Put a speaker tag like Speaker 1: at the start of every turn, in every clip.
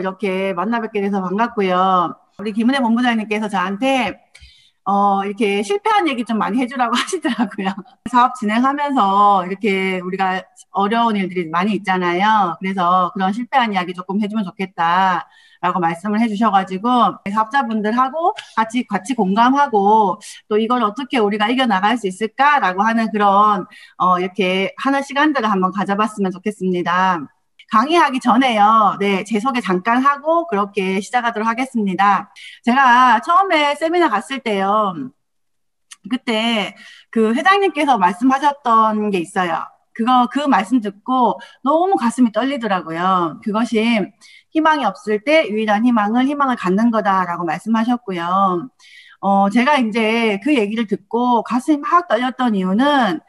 Speaker 1: 이렇게 만나 뵙게 돼서 반갑고요. 우리 김은혜 본부장님께서 저한테 어, 이렇게 실패한 얘기 좀 많이 해주라고 하시더라고요. 사업 진행하면서 이렇게 우리가 어려운 일들이 많이 있잖아요. 그래서 그런 실패한 이야기 조금 해주면 좋겠다. 라고 말씀을 해주셔가지고 사업자분들하고 같이 같이 공감하고 또 이걸 어떻게 우리가 이겨나갈 수 있을까라고 하는 그런 어, 이렇게 하는 시간들을 한번 가져봤으면 좋겠습니다. 강의하기 전에요. 네, 제 소개 잠깐 하고 그렇게 시작하도록 하겠습니다. 제가 처음에 세미나 갔을 때요. 그때 그 회장님께서 말씀하셨던 게 있어요. 그거 그 말씀 듣고 너무 가슴이 떨리더라고요. 그것이 희망이 없을 때 유일한 희망은 희망을 갖는 거다라고 말씀하셨고요. 어, 제가 이제 그 얘기를 듣고 가슴이 막 떨렸던 이유는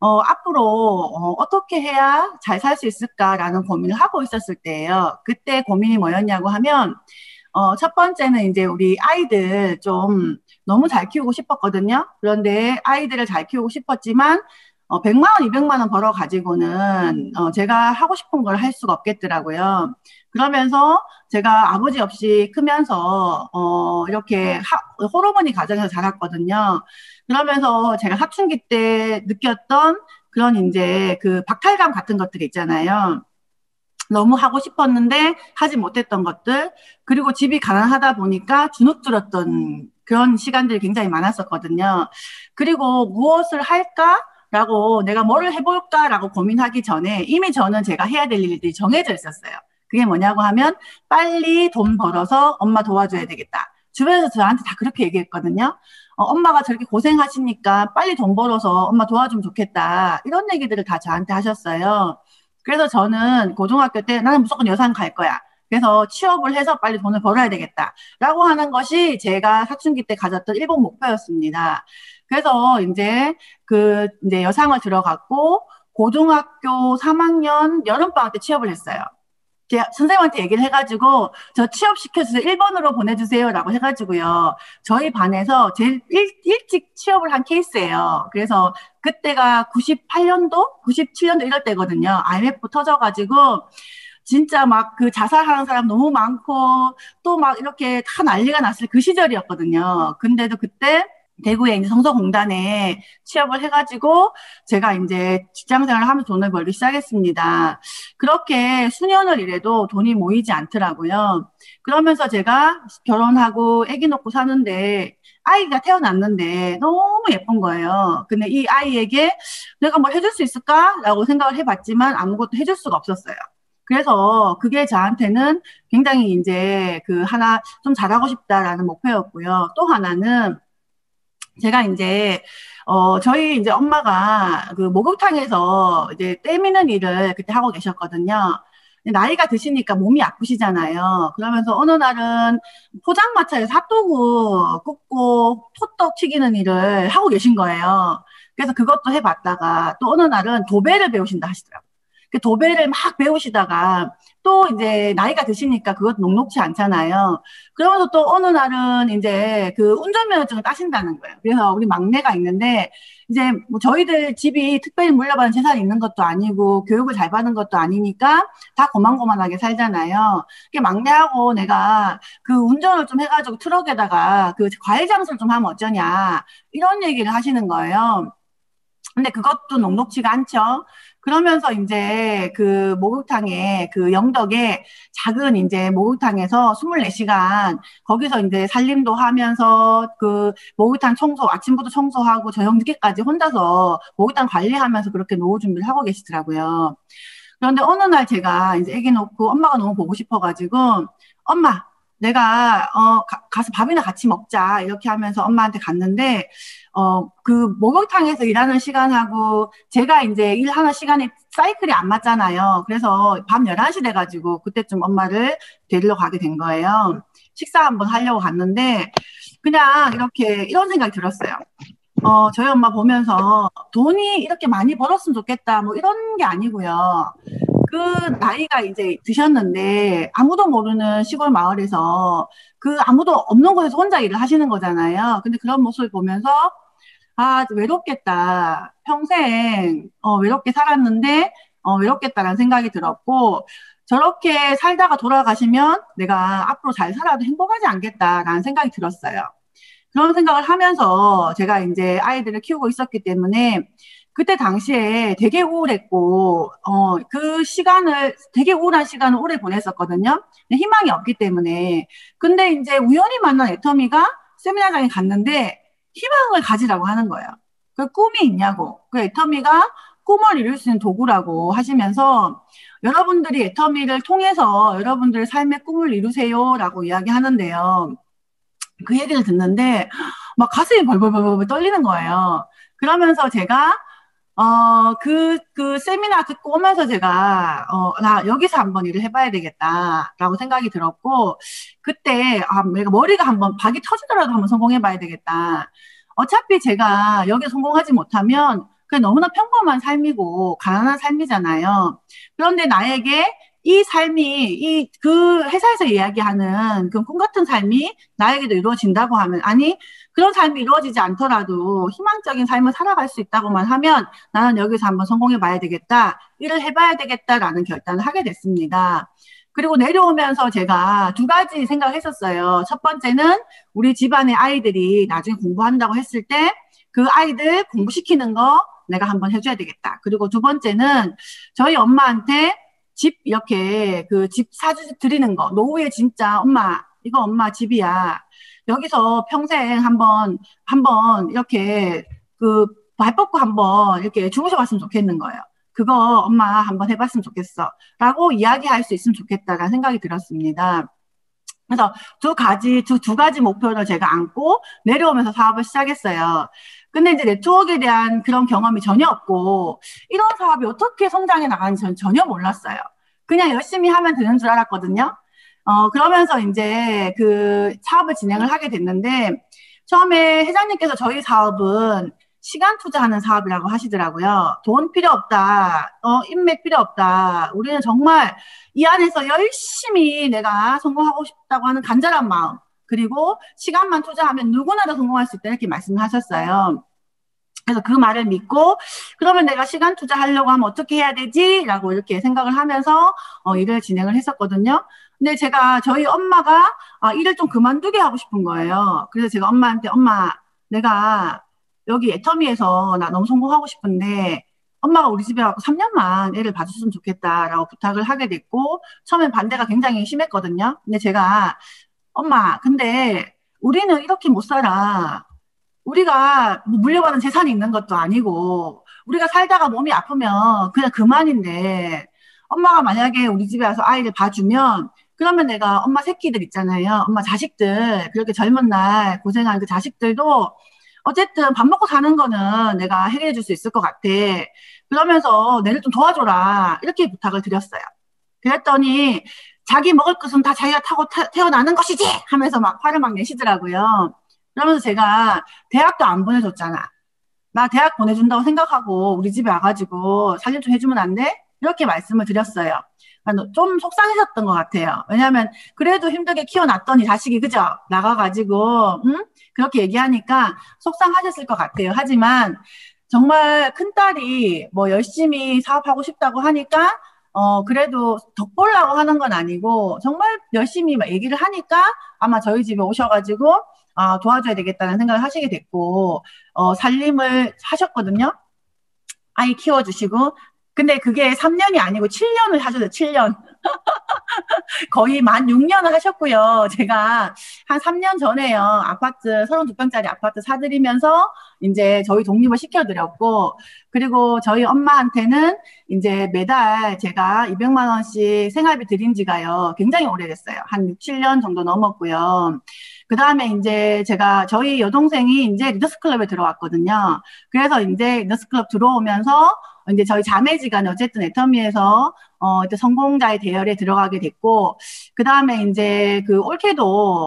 Speaker 1: 어, 앞으로 어, 어떻게 해야 잘 살 수 있을까라는 고민을 하고 있었을 때예요. 그때 고민이 뭐였냐고 하면 어, 첫 번째는 이제 우리 아이들 좀 너무 잘 키우고 싶었거든요. 그런데 아이들을 잘 키우고 싶었지만 어, 100만 원, 200만 원 벌어 가지고는 어, 제가 하고 싶은 걸 할 수가 없겠더라고요. 그러면서 제가 아버지 없이 크면서 어, 이렇게 하, 호르몬이 가정에서 자랐거든요. 그러면서 제가 사춘기 때 느꼈던 그런 이제 그 박탈감 같은 것들이 있잖아요. 너무 하고 싶었는데 하지 못했던 것들 그리고 집이 가난하다 보니까 주눅 들었던 그런 시간들이 굉장히 많았었거든요. 그리고 무엇을 할까? 라고 내가 뭐를 해볼까라고 고민하기 전에 이미 저는 제가 해야 될 일들이 정해져 있었어요. 그게 뭐냐고 하면 빨리 돈 벌어서 엄마 도와줘야 되겠다. 주변에서 저한테 다 그렇게 얘기했거든요. 어, 엄마가 저렇게 고생하시니까 빨리 돈 벌어서 엄마 도와주면 좋겠다. 이런 얘기들을 다 저한테 하셨어요. 그래서 저는 고등학교 때 나는 무조건 여상 갈 거야. 그래서 취업을 해서 빨리 돈을 벌어야 되겠다. 라고 하는 것이 제가 사춘기 때 가졌던 일본 목표였습니다. 그래서 이제 그 이제 여상을 들어갔고 고등학교 3학년 여름방학 때 취업을 했어요. 선생님한테 얘기를 해가지고 저 취업시켜주세요. 1번으로 보내주세요라고 해가지고요. 저희 반에서 제일 일, 일 찍 취업을 한 케이스예요. 그래서 그때가 98년도, 97년도 이럴 때거든요. IMF 터져가지고 진짜 막 그 자살하는 사람 너무 많고 또 막 이렇게 다 난리가 났을 그 시절이었거든요. 근데도 그때 대구에 이제 성서공단에 취업을 해가지고 제가 이제 직장 생활을 하면서 돈을 벌기 시작했습니다. 그렇게 수년을 일해도 돈이 모이지 않더라고요. 그러면서 제가 결혼하고 아기 놓고 사는데 아이가 태어났는데 너무 예쁜 거예요. 근데 이 아이에게 내가 뭘 해줄 수 있을까라고 생각을 해봤지만 아무것도 해줄 수가 없었어요. 그래서 그게 저한테는 굉장히 이제 그 하나 좀 잘하고 싶다라는 목표였고요. 또 하나는 제가 이제 어 저희 이제 엄마가 그 목욕탕에서 이제 떼미는 일을 그때 하고 계셨거든요. 나이가 드시니까 몸이 아프시잖아요. 그러면서 어느 날은 포장마차에서 핫도그 굽고 토떡 튀기는 일을 하고 계신 거예요. 그래서 그것도 해봤다가 또 어느 날은 도배를 배우신다 하시더라고요. 그 도배를 막 배우시다가 또 이제 나이가 드시니까 그것도 녹록치 않잖아요. 그러면서 또 어느 날은 이제 그 운전면허증을 따신다는 거예요. 그래서 우리 막내가 있는데 이제 뭐 저희들 집이 특별히 물려받은 재산이 있는 것도 아니고 교육을 잘 받은 것도 아니니까 다 고만고만하게 살잖아요. 그 막내하고 내가 그 운전을 좀 해가지고 트럭에다가 그 과일 장수를 좀 하면 어쩌냐 이런 얘기를 하시는 거예요. 근데 그것도 녹록치가 않죠. 그러면서 이제 그 목욕탕에 그 영덕에 작은 이제 목욕탕에서 24시간 거기서 이제 살림도 하면서 그 목욕탕 청소 아침부터 청소하고 저녁 늦게까지 혼자서 목욕탕 관리하면서 그렇게 노후 준비를 하고 계시더라고요. 그런데 어느 날 제가 이제 애기 놓고 엄마가 너무 보고 싶어가지고 엄마 내가 어 가, 서 밥이나 같이 먹자 이렇게 하면서 엄마한테 갔는데 어 그 목욕탕에서 일하는 시간하고 제가 이제 일하는 시간이 사이클이 안 맞잖아요. 그래서 밤 11시 돼 가지고 그때좀 엄마를 데리러 가게 된 거예요. 식사 한번 하려고 갔는데 그냥 이렇게 이런 생각이 들었어요. 어, 저희 엄마 보면서 돈이 이렇게 많이 벌었으면 좋겠다, 뭐 이런 게 아니고요. 그 나이가 이제 드셨는데 아무도 모르는 시골 마을에서 그 아무도 없는 곳에서 혼자 일을 하시는 거잖아요. 근데 그런 모습을 보면서 아 외롭겠다. 평생 어, 외롭게 살았는데 어, 외롭겠다라는 생각이 들었고 저렇게 살다가 돌아가시면 내가 앞으로 잘 살아도 행복하지 않겠다라는 생각이 들었어요. 그런 생각을 하면서 제가 이제 아이들을 키우고 있었기 때문에 그때 당시에 되게 우울했고, 어, 그 시간을, 되게 우울한 시간을 오래 보냈었거든요. 희망이 없기 때문에. 근데 이제 우연히 만난 애터미가 세미나장에 갔는데 희망을 가지라고 하는 거예요. 그 꿈이 있냐고. 그 애터미가 꿈을 이룰 수 있는 도구라고 하시면서 여러분들이 애터미를 통해서 여러분들 삶의 꿈을 이루세요라고 이야기하는데요. 그 얘기를 듣는데 막 가슴이 벌벌벌벌 떨리는 거예요. 그러면서 제가 어, 그, 그 세미나 듣고 오면서 제가, 어, 나 여기서 한번 일을 해봐야 되겠다라고 생각이 들었고, 그때, 아, 내가 머리가 한번, 박이 터지더라도 한번 성공해봐야 되겠다. 어차피 제가 여기 성공하지 못하면, 그냥 너무나 평범한 삶이고, 가난한 삶이잖아요. 그런데 나에게 이 삶이 이 그 회사에서 이야기하는 그 꿈 같은 삶이 나에게도 이루어진다고 하면 아니 그런 삶이 이루어지지 않더라도 희망적인 삶을 살아갈 수 있다고만 하면 나는 여기서 한번 성공해 봐야 되겠다 일을 해봐야 되겠다라는 결단을 하게 됐습니다. 그리고 내려오면서 제가 두 가지 생각을 했었어요. 첫 번째는 우리 집안의 아이들이 나중에 공부한다고 했을 때 그 아이들 공부시키는 거 내가 한번 해줘야 되겠다. 그리고 두 번째는 저희 엄마한테 집 이렇게 그 집 사주 드리는 거 노후에 진짜 엄마 이거 엄마 집이야 여기서 평생 한번 한번 이렇게 그발 뻗고 한번 이렇게 주무셔 봤으면 좋겠는 거예요. 그거 엄마 한번 해봤으면 좋겠어. 라고 이야기할 수 있으면 좋겠다라는 생각이 들었습니다. 그래서 두 가지, 두, 두 가지 목표를 제가 안고 내려오면서 사업을 시작했어요. 근데 이제 네트워크에 대한 그런 경험이 전혀 없고, 이런 사업이 어떻게 성장해 나가는지 는 전혀 몰랐어요. 그냥 열심히 하면 되는 줄 알았거든요. 어, 그러면서 이제 그 사업을 진행을 하게 됐는데, 처음에 회장님께서 저희 사업은 시간 투자하는 사업이라고 하시더라고요. 돈 필요 없다. 어, 인맥 필요 없다. 우리는 정말 이 안에서 열심히 내가 성공하고 싶다고 하는 간절한 마음. 그리고 시간만 투자하면 누구나 다 성공할 수 있다 이렇게 말씀하셨어요. 그래서 그 말을 믿고 그러면 내가 시간 투자하려고 하면 어떻게 해야 되지? 라고 이렇게 생각을 하면서 어, 일을 진행을 했었거든요. 근데 제가 저희 엄마가 아, 일을 좀 그만두게 하고 싶은 거예요. 그래서 제가 엄마한테 엄마 내가 여기 애터미에서 나 너무 성공하고 싶은데 엄마가 우리 집에 와서 3년만 애를 봐줬으면 좋겠다라고 부탁을 하게 됐고 처음엔 반대가 굉장히 심했거든요. 근데 제가 엄마, 근데 우리는 이렇게 못 살아. 우리가 뭐 물려받은 재산이 있는 것도 아니고, 우리가 살다가 몸이 아프면 그냥 그만인데, 엄마가 만약에 우리 집에 와서 아이를 봐주면, 그러면 내가 엄마 새끼들 있잖아요. 엄마 자식들, 그렇게 젊은 날 고생한 그 자식들도 어쨌든 밥 먹고 사는 거는 내가 해결해 줄 수 있을 것 같아. 그러면서 내를 좀 도와줘라. 이렇게 부탁을 드렸어요. 그랬더니 자기 먹을 것은 다 자기가 타고 타, 태어나는 것이지 하면서 막 화를 막 내시더라고요. 그러면서 제가 대학도 안 보내줬잖아. 나 대학 보내준다고 생각하고 우리 집에 와가지고 살림 좀 해주면 안 돼? 이렇게 말씀을 드렸어요. 좀 속상해졌던 것 같아요. 왜냐하면 그래도 힘들게 키워놨더니 자식이 그죠? 나가가지고 응? 그렇게 얘기하니까 속상하셨을 것 같아요. 하지만 정말 큰 딸이 뭐 열심히 사업하고 싶다고 하니까 어, 그래도 덕보려고 하는 건 아니고, 정말 열심히 얘기를 하니까 아마 저희 집에 오셔가지고, 아, 도와줘야 되겠다는 생각을 하시게 됐고, 어, 살림을 하셨거든요. 아이 키워주시고. 근데 그게 3년이 아니고 7년을 하셨어요, 7년. 거의 만 6년을 하셨고요. 제가 한 3년 전에요. 아파트, 32평짜리 아파트 사드리면서 이제 저희 독립을 시켜드렸고, 그리고 저희 엄마한테는 이제 매달 제가 200만 원씩 생활비 드린 지가요. 굉장히 오래됐어요. 한 6, 7년 정도 넘었고요. 그 다음에 이제 제가 저희 여동생이 이제 Leaders Club에 들어왔거든요. 그래서 이제 Leaders Club 들어오면서 이제 저희 자매지간 어쨌든 애터미에서 어, 이제 성공자의 대열에 들어가게 됐고, 그 다음에 이제 그 올케도,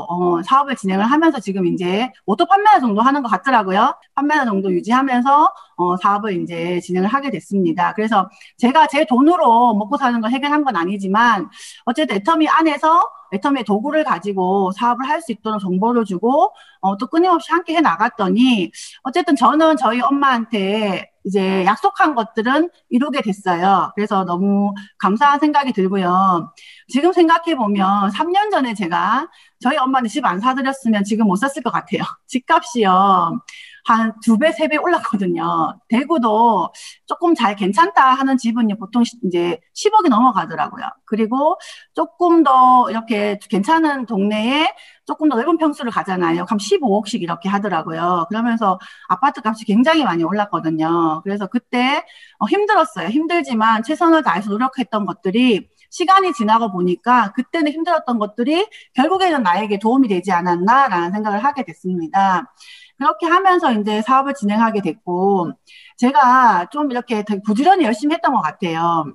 Speaker 1: 어, 사업을 진행을 하면서 지금 이제 auto 판매사 정도 하는 것 같더라고요. 판매사 정도 유지하면서, 어, 사업을 이제 진행을 하게 됐습니다. 그래서 제가 제 돈으로 먹고 사는 걸 해결한 건 아니지만, 어쨌든 애터미 안에서 애터미의 도구를 가지고 사업을 할 수 있도록 정보를 주고, 어, 또 끊임없이 함께 해 나갔더니, 어쨌든 저는 저희 엄마한테 이제 약속한 것들은 이루게 됐어요. 그래서 너무 감사한 생각이 들고요. 지금 생각해 보면 3년 전에 제가 저희 엄마는 집 안 사드렸으면 지금 못 샀을 것 같아요. 집값이요. 한 두 배, 세 배 올랐거든요. 대구도 조금 잘 괜찮다 하는 집은 보통 이제 10억이 넘어가더라고요. 그리고 조금 더 이렇게 괜찮은 동네에 조금 더 넓은 평수를 가잖아요. 그럼 15억씩 이렇게 하더라고요. 그러면서 아파트 값이 굉장히 많이 올랐거든요. 그래서 그때 어, 힘들었어요. 힘들지만 최선을 다해서 노력했던 것들이 시간이 지나고 보니까 그때는 힘들었던 것들이 결국에는 나에게 도움이 되지 않았나라는 생각을 하게 됐습니다. 그렇게 하면서 이제 사업을 진행하게 됐고, 제가 좀 이렇게 되게 부지런히 열심히 했던 것 같아요.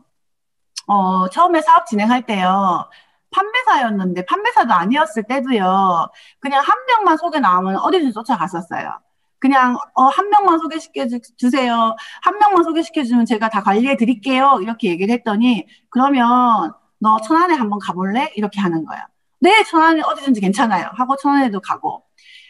Speaker 1: 어, 처음에 사업 진행할 때요. 판매사였는데, 판매사도 아니었을 때도요. 그냥 한 명만 소개 나오면 어디든지 쫓아갔었어요. 그냥 어, 한 명만 소개시켜 주세요. 한 명만 소개시켜 주면 제가 다 관리해 드릴게요. 이렇게 얘기를 했더니 그러면 너 천안에 한번 가볼래? 이렇게 하는 거야. 네, 천안에 어디든지 괜찮아요. 하고 천안에도 가고.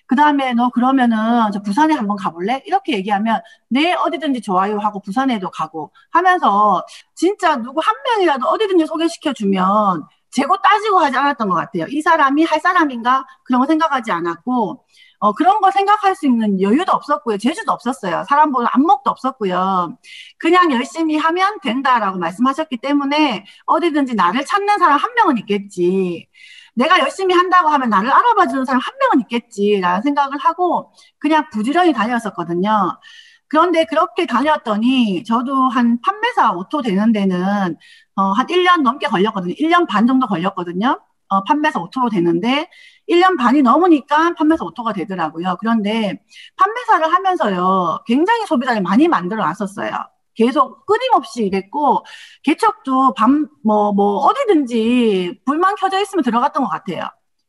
Speaker 1: 그 다음에 너 그러면은 저 부산에 한번 가볼래? 이렇게 얘기하면 네, 어디든지 좋아요 하고 부산에도 가고 하면서 진짜 누구 한 명이라도 어디든지 소개시켜 주면 재고 따지고 하지 않았던 것 같아요. 이 사람이 할 사람인가? 그런 거 생각하지 않았고 어, 그런 거 생각할 수 있는 여유도 없었고요. 재주도 없었어요. 사람 보는 안목도 없었고요. 그냥 열심히 하면 된다라고 말씀하셨기 때문에 어디든지 나를 찾는 사람 한 명은 있겠지. 내가 열심히 한다고 하면 나를 알아봐 주는 사람 한 명은 있겠지라는 생각을 하고 그냥 부지런히 다녔었거든요. 그런데 그렇게 다녔더니 저도 한 판매사 auto 되는 데는 어, 한 1년 넘게 걸렸거든요. 1년 반 정도 걸렸거든요. 어, 판매사 auto로 되는데 1년 반이 넘으니까 판매사 auto가 되더라고요. 그런데 판매사를 하면서요, 굉장히 소비자를 많이 만들어 놨었어요. 계속 끊임없이 이랬고, 개척도 밤, 뭐, 뭐, 어디든지 불만 켜져 있으면 들어갔던 것 같아요.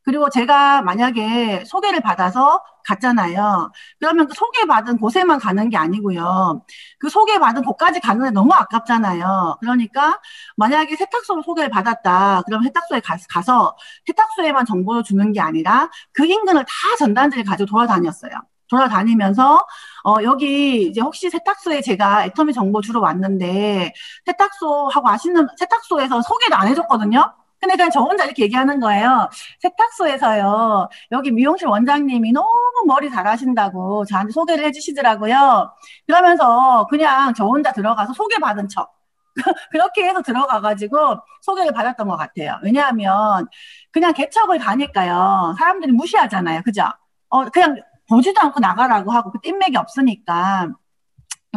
Speaker 1: 그리고 제가 만약에 소개를 받아서 갔잖아요. 그러면 그 소개받은 곳에만 가는 게 아니고요. 그 소개받은 곳까지 가는데 너무 아깝잖아요. 그러니까 만약에 세탁소로 소개를 받았다. 그럼 세탁소에 가, 서 세탁소에만 정보를 주는 게 아니라 그 인근을 다 전단지를 가지고 돌아다녔어요. 돌아다니면서 어 여기 이제 혹시 세탁소에 제가 애터미 정보 주러 왔는데 세탁소하고 아시는 세탁소에서 소개를 안 해줬거든요. 근데 그냥 저 혼자 이렇게 얘기하는 거예요. 세탁소에서요. 여기 미용실 원장님이 너무 머리 잘하신다고 저한테 소개를 해주시더라고요. 그러면서 그냥 저 혼자 들어가서 소개받은 척. 그렇게 해서 들어가가지고 소개를 받았던 것 같아요. 왜냐하면 그냥 개척을 가니까요. 사람들이 무시하잖아요. 그죠? 어, 그냥 보지도 않고 나가라고 하고 그 인맥이 없으니까.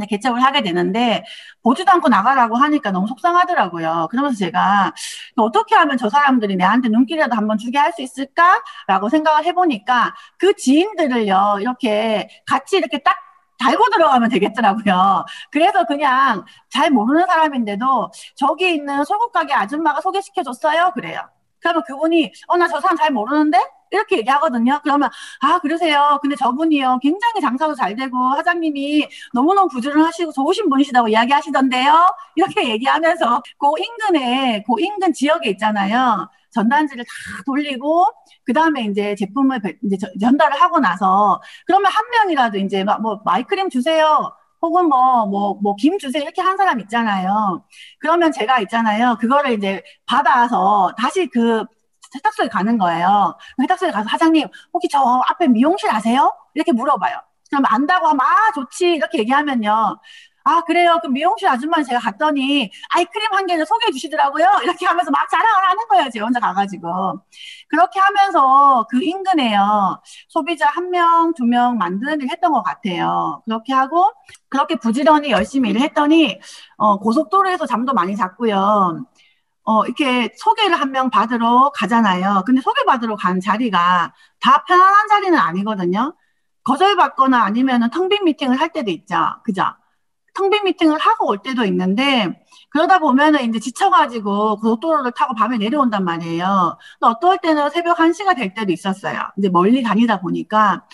Speaker 1: 개척을 하게 되는데 보지도 않고 나가라고 하니까 너무 속상하더라고요. 그러면서 제가 어떻게 하면 저 사람들이 내한테 눈길이라도 한번 주게 할 수 있을까라고 생각을 해보니까 그 지인들을요 이렇게 같이 이렇게 딱 달고 들어가면 되겠더라고요. 그래서 그냥 잘 모르는 사람인데도 저기 있는 소국 가게 아줌마가 소개시켜줬어요. 그래요. 그러면 그분이 어 나 저 사람 잘 모르는데 이렇게 얘기하거든요. 그러면 아 그러세요. 근데 저분이요 굉장히 장사도 잘 되고 사장님이 너무너무 부지런하시고 좋으신 분이시다고 이야기하시던데요. 이렇게 얘기하면서 그 인근에 그 인근 지역에 있잖아요. 전단지를 다 돌리고 그 다음에 이제 제품을 이제 전달을 하고 나서 그러면 한 명이라도 이제 뭐 마이크림 주세요. 혹은 뭐, 뭐, 뭐, 김 주세요. 이렇게 한 사람 있잖아요. 그러면 제가 있잖아요. 그거를 이제 받아서 다시 그 세탁소에 가는 거예요. 세탁소에 가서 사장님, 혹시 저 앞에 미용실 아세요? 이렇게 물어봐요. 그럼 안다고 하면, 아, 좋지. 이렇게 얘기하면요. 아, 그래요. 그 미용실 아줌마 제가 갔더니 아이크림 한 개를 소개해 주시더라고요. 이렇게 하면서 막 자랑을 하는 거예요. 제가 혼자 가가지고. 그렇게 하면서 그 인근에요. 소비자 한 명, 두 명 만드는 일 했던 것 같아요. 그렇게 하고, 그렇게 부지런히 열심히 일을 했더니, 어, 고속도로에서 잠도 많이 잤고요. 어, 이렇게 소개를 한 명 받으러 가잖아요. 근데 소개받으러 간 자리가 다 편안한 자리는 아니거든요. 거절받거나 아니면은 텅 빈 미팅을 할 때도 있죠. 그죠? 텅빈 미팅을 하고 올 때도 있는데, 그러다 보면은 이제 지쳐가지고 고속도로를 타고 밤에 내려온단 말이에요. 또 어떨 때는 새벽 1시가 될 때도 있었어요. 이제 멀리 다니다 보니까.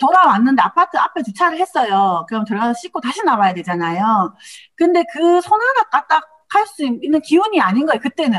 Speaker 1: 돌아왔는데 아파트 앞에 주차를 했어요. 그럼 들어가서 씻고 다시 나와야 되잖아요. 근데 그 손 하나 까딱 할 수 있는 기운이 아닌 거예요, 그때는.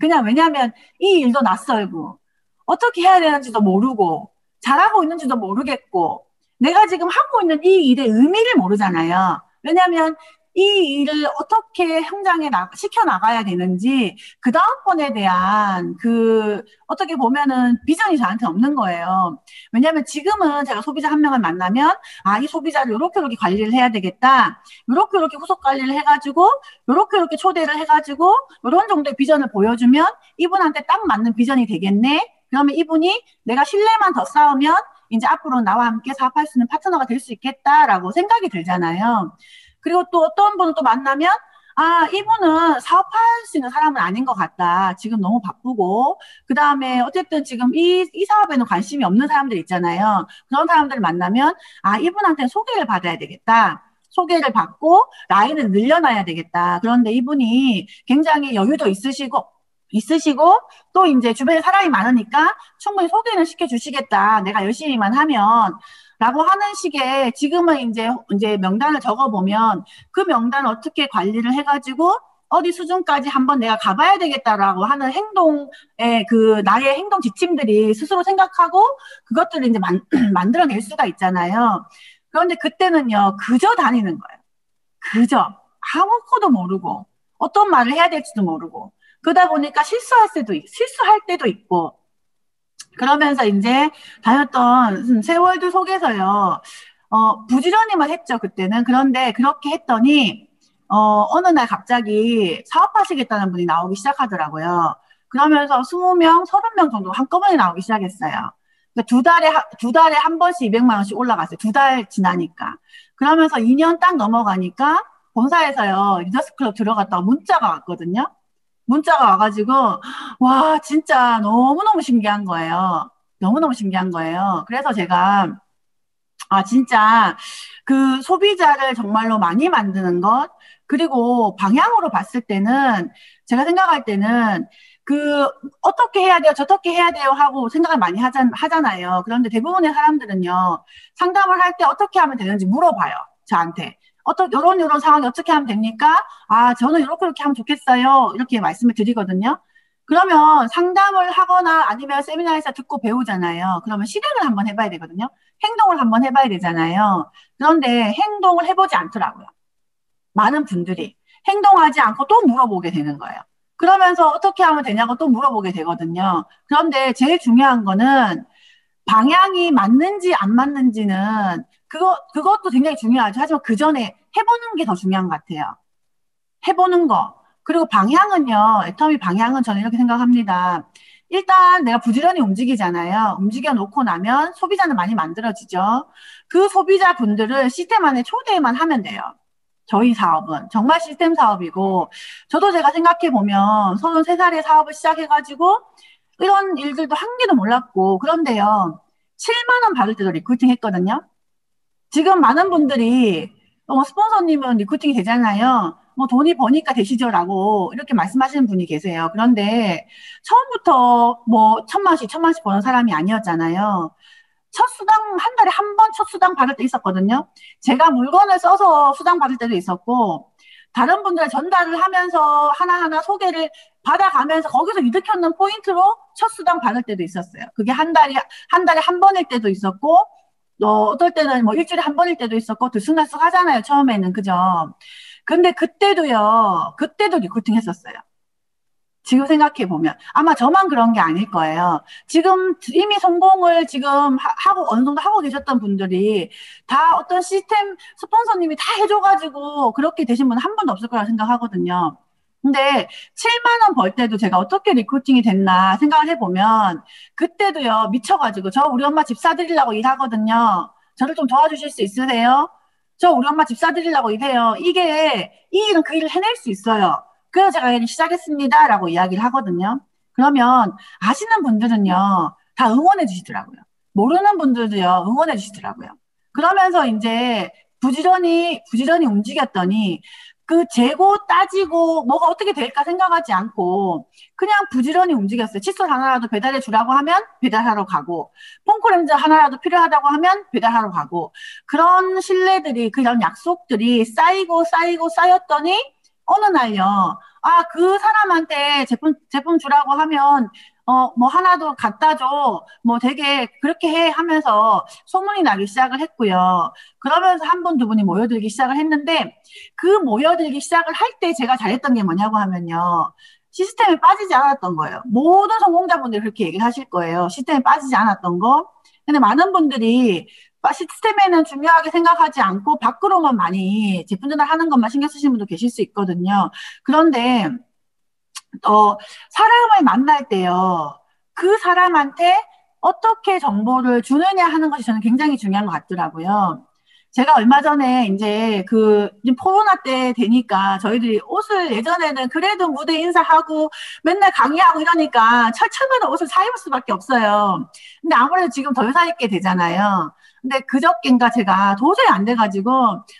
Speaker 1: 그냥 왜냐하면 이 일도 낯설고, 어떻게 해야 되는지도 모르고, 잘하고 있는지도 모르겠고, 내가 지금 하고 있는 이 일의 의미를 모르잖아요. 왜냐하면 이 일을 어떻게 현장에 나, 시켜 나가야 되는지 그 다음번에 대한 그 어떻게 보면은 비전이 저한테 없는 거예요. 왜냐하면 지금은 제가 소비자 한 명을 만나면 아 이 소비자를 이렇게 이렇게 관리를 해야 되겠다. 이렇게 이렇게 후속 관리를 해가지고 이렇게 이렇게 초대를 해가지고 이런 정도의 비전을 보여주면 이분한테 딱 맞는 비전이 되겠네. 그러면 이분이 내가 신뢰만 더 쌓으면 이제 앞으로 나와 함께 사업할 수 있는 파트너가 될 수 있겠다라고 생각이 들잖아요. 그리고 또 어떤 분을 또 만나면 아, 이분은 사업할 수 있는 사람은 아닌 것 같다. 지금 너무 바쁘고. 그 다음에 어쨌든 지금 이, 이 사업에는 관심이 없는 사람들 있잖아요. 그런 사람들을 만나면 아, 이분한테 소개를 받아야 되겠다. 소개를 받고 라인을 늘려놔야 되겠다. 그런데 이분이 굉장히 여유도 있으시고 있으시고 또 이제 주변에 사람이 많으니까 충분히 소개는 시켜주시겠다. 내가 열심히만 하면 라고 하는 식의 지금은 이제 이제 명단을 적어 보면 그 명단을 어떻게 관리를 해가지고 어디 수준까지 한번 내가 가봐야 되겠다라고 하는 행동의 그 나의 행동 지침들이 스스로 생각하고 그것들을 이제 만, 만들어낼 수가 있잖아요. 그런데 그때는요 그저 다니는 거예요. 그저 아무것도 모르고 어떤 말을 해야 될지도 모르고 그러다 보니까 실수할 때도 실수할 때도 있고 그러면서 이제 다녔던 세월도 속에서요. 어, 부지런히만 했죠, 그때는. 그런데 그렇게 했더니, 어, 어느 날 갑자기 사업하시겠다는 분이 나오기 시작하더라고요. 그러면서 20명, 30명 정도 한꺼번에 나오기 시작했어요. 그러니까 두 달에, 두 달에 한 번씩 200만 원씩 올라갔어요. 두 달 지나니까. 그러면서 2년 딱 넘어가니까 본사에서요, 리더스 클럽 들어갔다가 문자가 왔거든요. 문자가 와가지고, 와, 진짜 너무너무 신기한 거예요. 너무너무 신기한 거예요. 그래서 제가, 아, 진짜 그 소비자를 정말로 많이 만드는 것, 그리고 방향으로 봤을 때는 제가 생각할 때는 그 어떻게 해야 돼요, 저떻게 해야 돼요 하고 생각을 많이 하잖, 하잖아요. 그런데 대부분의 사람들은요, 상담을 할 때 어떻게 하면 되는지 물어봐요, 저한테. 어떤 요런 요런 상황이 어떻게 하면 됩니까? 아, 저는 이렇게 이렇게 하면 좋겠어요. 이렇게 말씀을 드리거든요. 그러면 상담을 하거나 아니면 세미나에서 듣고 배우잖아요. 그러면 실행을 한번 해봐야 되거든요. 행동을 한번 해봐야 되잖아요. 그런데 행동을 해보지 않더라고요. 많은 분들이 행동하지 않고 또 물어보게 되는 거예요. 그러면서 어떻게 하면 되냐고 또 물어보게 되거든요. 그런데 제일 중요한 거는 방향이 맞는지 안 맞는지는 그거, 그것도 굉장히 중요하죠. 하지만 그 전에 해보는 게 더 중요한 것 같아요. 해보는 거. 그리고 방향은요, 애터미 방향은 저는 이렇게 생각합니다. 일단 내가 부지런히 움직이잖아요. 움직여 놓고 나면 소비자는 많이 만들어지죠. 그 소비자 분들을 시스템 안에 초대만 하면 돼요. 저희 사업은 정말 시스템 사업이고 저도 제가 생각해 보면 33살에 사업을 시작해 가지고 이런 일들도 한 개도 몰랐고 그런데요 7만 원 받을 때도 recruiting 했거든요. 지금 많은 분들이 어, 스폰서님은 recruiting이 되잖아요. 뭐 돈이 버니까 되시죠라고 이렇게 말씀하시는 분이 계세요. 그런데 처음부터 뭐 천만씩 천만씩 버는 사람이 아니었잖아요. 첫 수당 한 달에 한 번 첫 수당 받을 때 있었거든요. 제가 물건을 써서 수당 받을 때도 있었고 다른 분들 전달을 하면서 하나하나 소개를 받아가면서 거기서 이득 켰는 포인트로 첫 수당 받을 때도 있었어요. 그게 한 달에 한 달에 한 번일 때도 있었고 어, 어떨 때는 뭐 일주일에 한 번일 때도 있었고 들쑥날쑥 하잖아요. 처음에는 그죠? 근데 그때도요. 그때도 recruiting 했었어요. 지금 생각해 보면 아마 저만 그런 게 아닐 거예요. 지금 이미 성공을 지금 하고 어느 정도 하고 계셨던 분들이 다 어떤 시스템 스폰서님이 다 해줘가지고 그렇게 되신 분은 한 번도 없을 거라 생각하거든요. 근데 7만 원 벌 때도 제가 어떻게 recruiting이 됐나 생각을 해보면 그때도요 미쳐가지고 저 우리 엄마 집 사드리려고 일하거든요. 저를 좀 도와주실 수 있으세요? 저 우리 엄마 집 사드리려고 일해요. 이게 이 일은 그 일을 해낼 수 있어요. 그래서 제가 시작했습니다라고 이야기를 하거든요. 그러면 아시는 분들은요 다 응원해 주시더라고요. 모르는 분들도요 응원해 주시더라고요. 그러면서 이제 부지런히 부지런히 움직였더니 그 재고 따지고 뭐가 어떻게 될까 생각하지 않고 그냥 부지런히 움직였어요. 칫솔 하나라도 배달해 주라고 하면 배달하러 가고 폼크렌즈 하나라도 필요하다고 하면 배달하러 가고 그런 신뢰들이 그런 약속들이 쌓이고 쌓이고 쌓였더니 어느 날요. 아, 그 사람한테 제품 제품 주라고 하면 어, 어, 뭐 하나도 갖다 줘. 뭐 되게 그렇게 해 하면서 소문이 나기 시작을 했고요. 그러면서 한 분, 두 분이 모여들기 시작을 했는데 그 모여들기 시작을 할 때 제가 잘했던 게 뭐냐고 하면요. 시스템에 빠지지 않았던 거예요. 모든 성공자분들이 그렇게 얘기를 하실 거예요. 시스템에 빠지지 않았던 거. 근데 많은 분들이 시스템에는 중요하게 생각하지 않고 밖으로만 많이 제품 전달하는 것만 신경 쓰시는 분도 계실 수 있거든요. 그런데 어, 사람을 만날 때요. 그 사람한테 어떻게 정보를 주느냐 하는 것이 저는 굉장히 중요한 것 같더라고요. 제가 얼마 전에 이제 그 코로나 때 되니까 저희들이 옷을 예전에는 그래도 무대 인사하고 맨날 강의하고 이러니까 철철마다 옷을 사 입을 수밖에 없어요. 근데 아무래도 지금 덜 사 입게 되잖아요. 근데 그저께인가 제가 도저히 안 돼가지고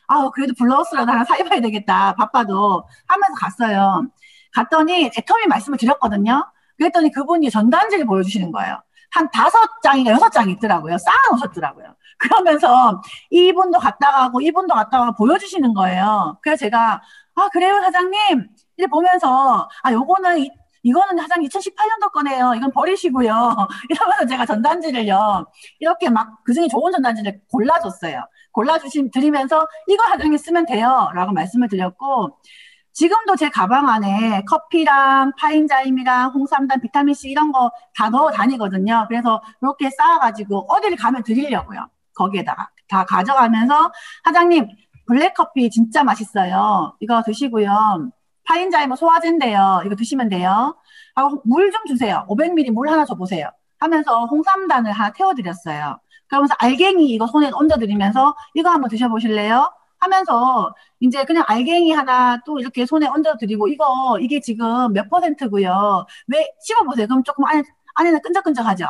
Speaker 1: 아 그래도 블라우스라도 하나 사 입어야 되겠다 바빠도 하면서 갔어요. 갔더니 애터미 말씀을 드렸거든요. 그랬더니 그분이 전단지를 보여주시는 거예요. 한 다섯 장인가 여섯 장이 있더라고요. 쌓아놓으셨더라고요. 그러면서 이분도 갔다 가고 이분도 갔다 가고 보여주시는 거예요. 그래서 제가 아 그래요 사장님 이제 보면서 아 요거는 이, 이거는 사장님 2018년도 거네요. 이건 버리시고요. 이러면서 제가 전단지를요. 이렇게 막 그중에 좋은 전단지를 골라줬어요. 골라주신 드리면서 이거 사장님 쓰면 돼요. 라고 말씀을 드렸고 지금도 제 가방 안에 커피랑 파인자임이랑 홍삼단, 비타민C 이런 거 다 넣어 다니거든요. 그래서 이렇게 쌓아가지고 어디를 가면 드리려고요. 거기에다가 다 가져가면서 사장님 블랙커피 진짜 맛있어요. 이거 드시고요. 파인자임은 소화제인데요. 이거 드시면 돼요. 하고 물 좀 주세요. 500ml 물 하나 줘보세요. 하면서 홍삼단을 하나 태워드렸어요. 그러면서 알갱이 이거 손에 얹어드리면서 이거 한번 드셔보실래요? 하면서 이제 그냥 알갱이 하나 또 이렇게 손에 얹어드리고 이거 이게 지금 몇 퍼센트고요. 왜 씹어보세요. 그럼 조금 안에, 안에는 끈적끈적하죠.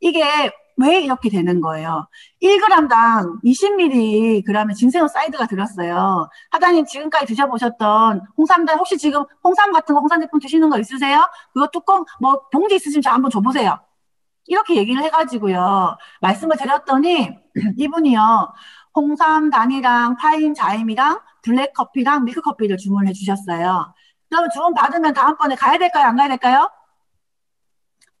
Speaker 1: 이게 왜 이렇게 되는 거예요? 1g당 20mg 그러면 진세온 사이드가 들었어요. 하다님 지금까지 드셔보셨던 홍삼단 혹시 지금 홍삼 같은 거 홍삼 제품 드시는 거 있으세요? 그거 뚜껑 뭐 봉지 있으시면 저 한번 줘보세요. 이렇게 얘기를 해가지고요. 말씀을 드렸더니 이분이요. 홍삼 단이랑 파인 자임이랑 블랙커피랑 밀크커피를 주문해 주셨어요. 그럼 주문 받으면 다음번에 가야 될까요? 안 가야 될까요?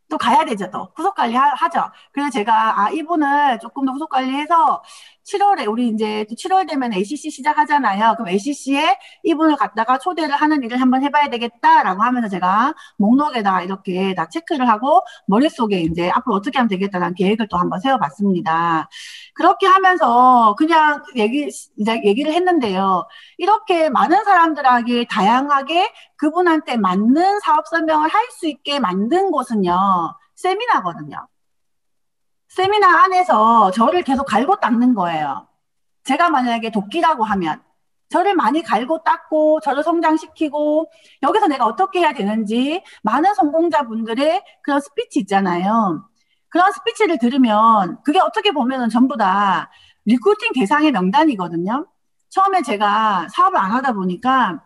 Speaker 1: 또 가야 되죠, 또. 후속 관리 하, 죠 그래서 제가, 아, 이분을 조금 더 후속 관리해서 7월에, 우리 이제 또 7월 되면 ACC 시작하잖아요. 그럼 ACC에 이분을 갖다가 초대를 하는 일을 한번 해봐야 되겠다라고 하면서 제가 목록에다 이렇게 다 체크를 하고 머릿속에 이제 앞으로 어떻게 하면 되겠다라는 계획을 또 한번 세워봤습니다. 그렇게 하면서 그냥 얘기, 이제 얘기를 했는데요. 이렇게 많은 사람들에게 다양하게 그분한테 맞는 사업 설명을 할 수 있게 만든 곳은요, 세미나거든요. 세미나 안에서 저를 계속 갈고 닦는 거예요. 제가 만약에 도끼라고 하면 저를 많이 갈고 닦고 저를 성장시키고 여기서 내가 어떻게 해야 되는지 많은 성공자분들의 그런 스피치 있잖아요. 그런 스피치를 들으면 그게 어떻게 보면은 전부 다 recruiting 대상의 명단이거든요. 처음에 제가 사업을 안 하다 보니까